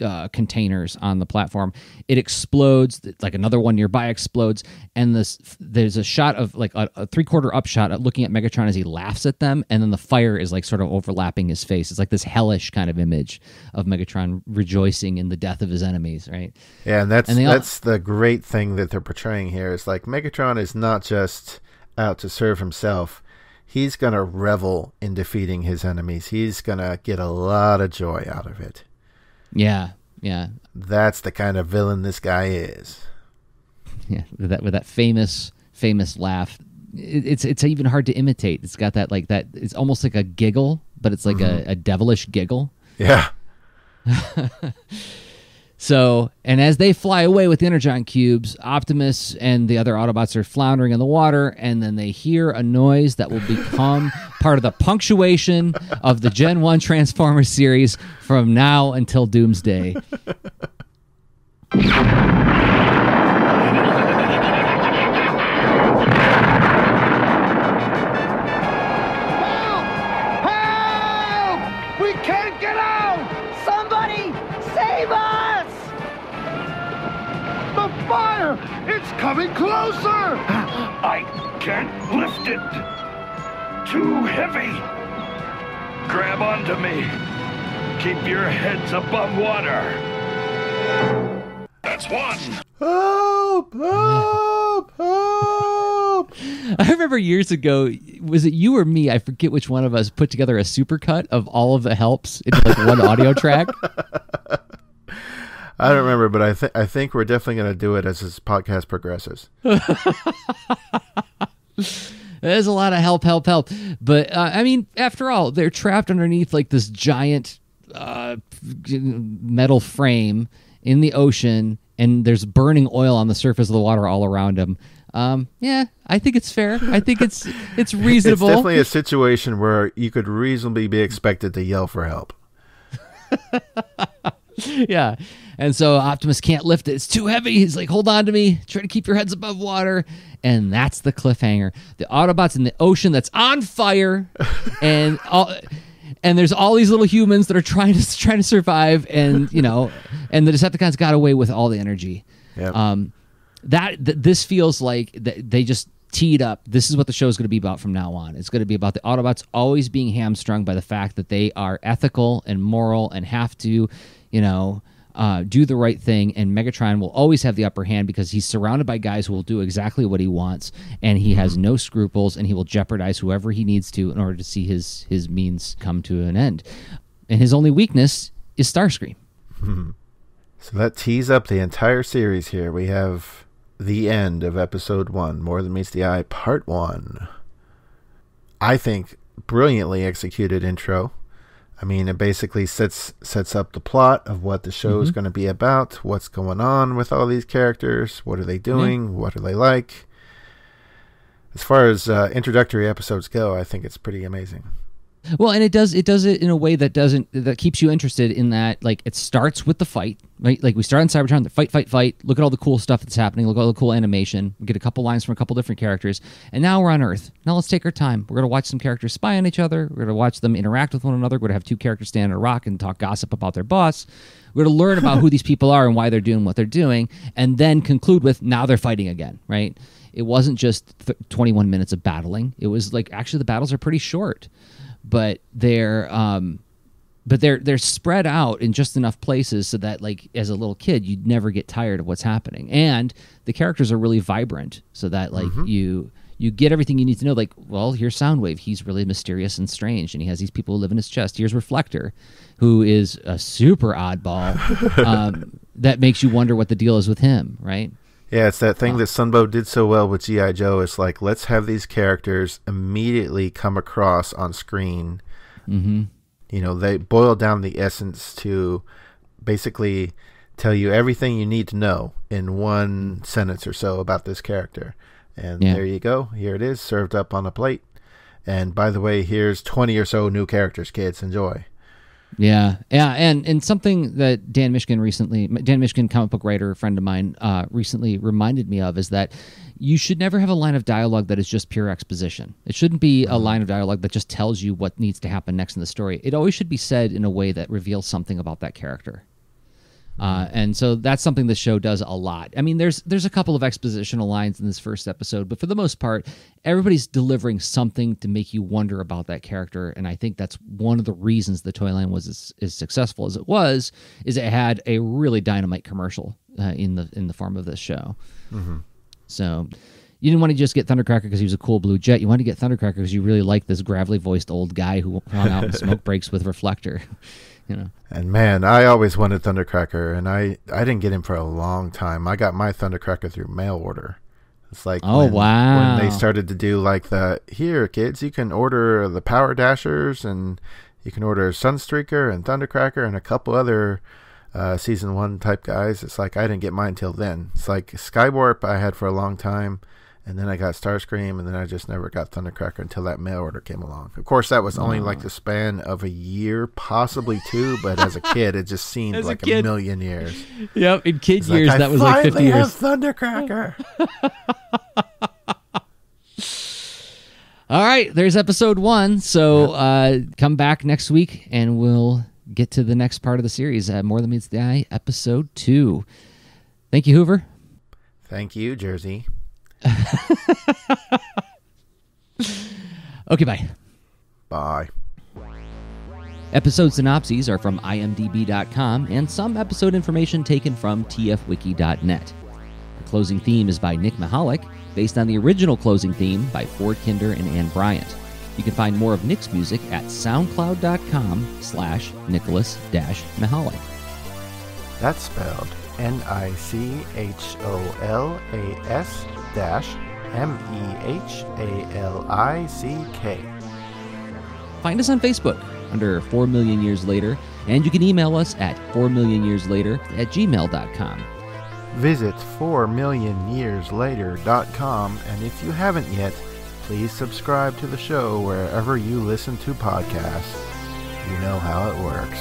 uh, containers on the platform. It explodes, like another one nearby explodes. And this, there's a shot of like a, a three quarter up shot looking at Megatron as he laughs at them. And then the fire is like sort of overlapping his face. It's like this hellish kind of image of Megatron rejoicing in the death of his enemies, right? Yeah, and that's And all- that's the great thing that they're portraying here is like Megatron is not just out to serve himself. He's gonna revel in defeating his enemies. He's gonna get a lot of joy out of it. Yeah. Yeah. That's the kind of villain this guy is. yeah, with that with that famous famous laugh. It, it's it's even hard to imitate. It's got that like that. It's almost like a giggle, but it's like a, mm-hmm. a devilish giggle. Yeah. [LAUGHS] So, and as they fly away with the Energon cubes, Optimus and the other Autobots are floundering in the water, and then they hear a noise that will become [LAUGHS] part of the punctuation of the Gen 1 Transformers series from now until Doomsday. [LAUGHS] ago, was it you or me? I forget which one of us put together a supercut of all of the helps into like one audio [LAUGHS] track. I don't remember, but I think I think we're definitely going to do it as this podcast progresses. [LAUGHS] There's a lot of help, help, help. But uh, I mean, after all, they're trapped underneath like this giant uh, metal frame in the ocean, and there's burning oil on the surface of the water all around them. Um, yeah, I think it's fair. I think it's [LAUGHS] it's reasonable. It's definitely a situation where you could reasonably be expected to yell for help. [LAUGHS] yeah. And so Optimus can't lift it. It's too heavy. He's like, hold on to me. Try to keep your heads above water. And that's the cliffhanger. The Autobots in the ocean that's on fire. [LAUGHS] and all and there's all these little humans that are trying to trying to survive and you know and the Decepticons got away with all the energy. Yep. Um that th- this feels like th- they just teed up. This is what the show is going to be about from now on. It's going to be about the Autobots always being hamstrung by the fact that they are ethical and moral and have to, you know, uh, do the right thing. And Megatron will always have the upper hand because he's surrounded by guys who will do exactly what he wants, and he has no scruples, and he will jeopardize whoever he needs to in order to see his his means come to an end. And his only weakness is Starscream. [LAUGHS] So that tees up the entire series here. We have the end of episode one, More Than Meets the Eye, part one. I think brilliantly executed intro. I mean, it basically sets sets up the plot of what the show is Mhm. going to be about, what's going on with all these characters, what are they doing, what are they like. As far as uh, introductory episodes go, I think it's pretty amazing. Well, and it does it does it in a way that doesn't that keeps you interested in that like it starts with the fight, right? Like we start on Cybertron, the fight, fight, fight. Look at all the cool stuff that's happening. Look at all the cool animation. We get a couple lines from a couple different characters, and now we're on Earth. Now let's take our time. We're gonna watch some characters spy on each other. We're gonna watch them interact with one another. We're gonna have two characters stand on a rock and talk gossip about their boss. We're gonna learn about who these people are and why they're doing what they're doing, and then conclude with now they're fighting again, right? It wasn't just th- 21 minutes of battling. It was like actually the battles are pretty short but they're um but they're they're spread out in just enough places so that like as a little kid you'd never get tired of what's happening. And the characters are really vibrant so that like you you get everything you need to know. Like well here's soundwave. He's really mysterious and strange and he has these people who live in his chest. Here's reflector who is a super oddball [LAUGHS] um, that makes you wonder what the deal is with him right Yeah, it's that thing that Sunbow did so well with G.I. Joe. It's like, let's have these characters immediately come across on screen. mm-hmm. You know, they boil down the essence to basically tell you everything you need to know in one sentence or so about this character. And Yeah. there you go. Here it is, served up on a plate. And by the way, here's 20 or so new characters, kids. Enjoy. Yeah, yeah, and and something that Dan Mishkin recently, Dan Mishkin, comic book writer, a friend of mine, uh, recently reminded me of is that you should never have a line of dialogue that is just pure exposition. It shouldn't be a line of dialogue that just tells you what needs to happen next in the story. It always should be said in a way that reveals something about that character. Uh, and so that's something the show does a lot. I mean, there's there's a couple of expositional lines in this first episode, but for the most part, everybody's delivering something to make you wonder about that character. And I think that's one of the reasons the toy line was as, as successful as it was, is it had a really dynamite commercial uh, in the in the form of this show. So you didn't want to just get Thundercracker because he was a cool blue jet. You wanted to get Thundercracker because you really liked this gravelly voiced old guy who hung out in [LAUGHS] smoke breaks with Reflector. You know. And man, I always wanted Thundercracker, and I, I didn't get him for a long time. I got my Thundercracker through mail order. It's like Oh, when, wow. when they started to do like the here, kids, you can order the Power Dashers, and you can order Sunstreaker and Thundercracker and a couple other uh, season one type guys, it's like I didn't get mine till then. It's like Skywarp I had for a long time, and then I got Starscream, and then I just never got Thundercracker until that mail order came along. Of course, that was only like the span of a year, possibly two, but as a kid, it just seemed [LAUGHS] As like a, kid. million years. Yep, in kid It's like, years, that was like 50 finally have years. Thundercracker. [LAUGHS] All right, there's episode one. So uh, come back next week and we'll get to the next part of the series. Uh, More Than Meets the Eye, episode two. Thank you, Hoover. Thank you, Jerzy. [LAUGHS] Okay, bye. Bye. Episode synopses are from imdb.com and some episode information taken from tfwiki.net. The closing theme is by Nick Mehalick, based on the original closing theme by Ford Kinder and Anne Bryant. You can find more of Nick's music at soundcloud.com slash Nicholas Mehalick. That's spelled N I C H O L A S dash M E H A L I C K. Find us on Facebook under 4 Million Years Later, and you can email us at 4 Million Years Later at gmail.com. Visit 4millionyearslater.com and if you haven't yet, please subscribe to the show wherever you listen to podcasts. You know how it works.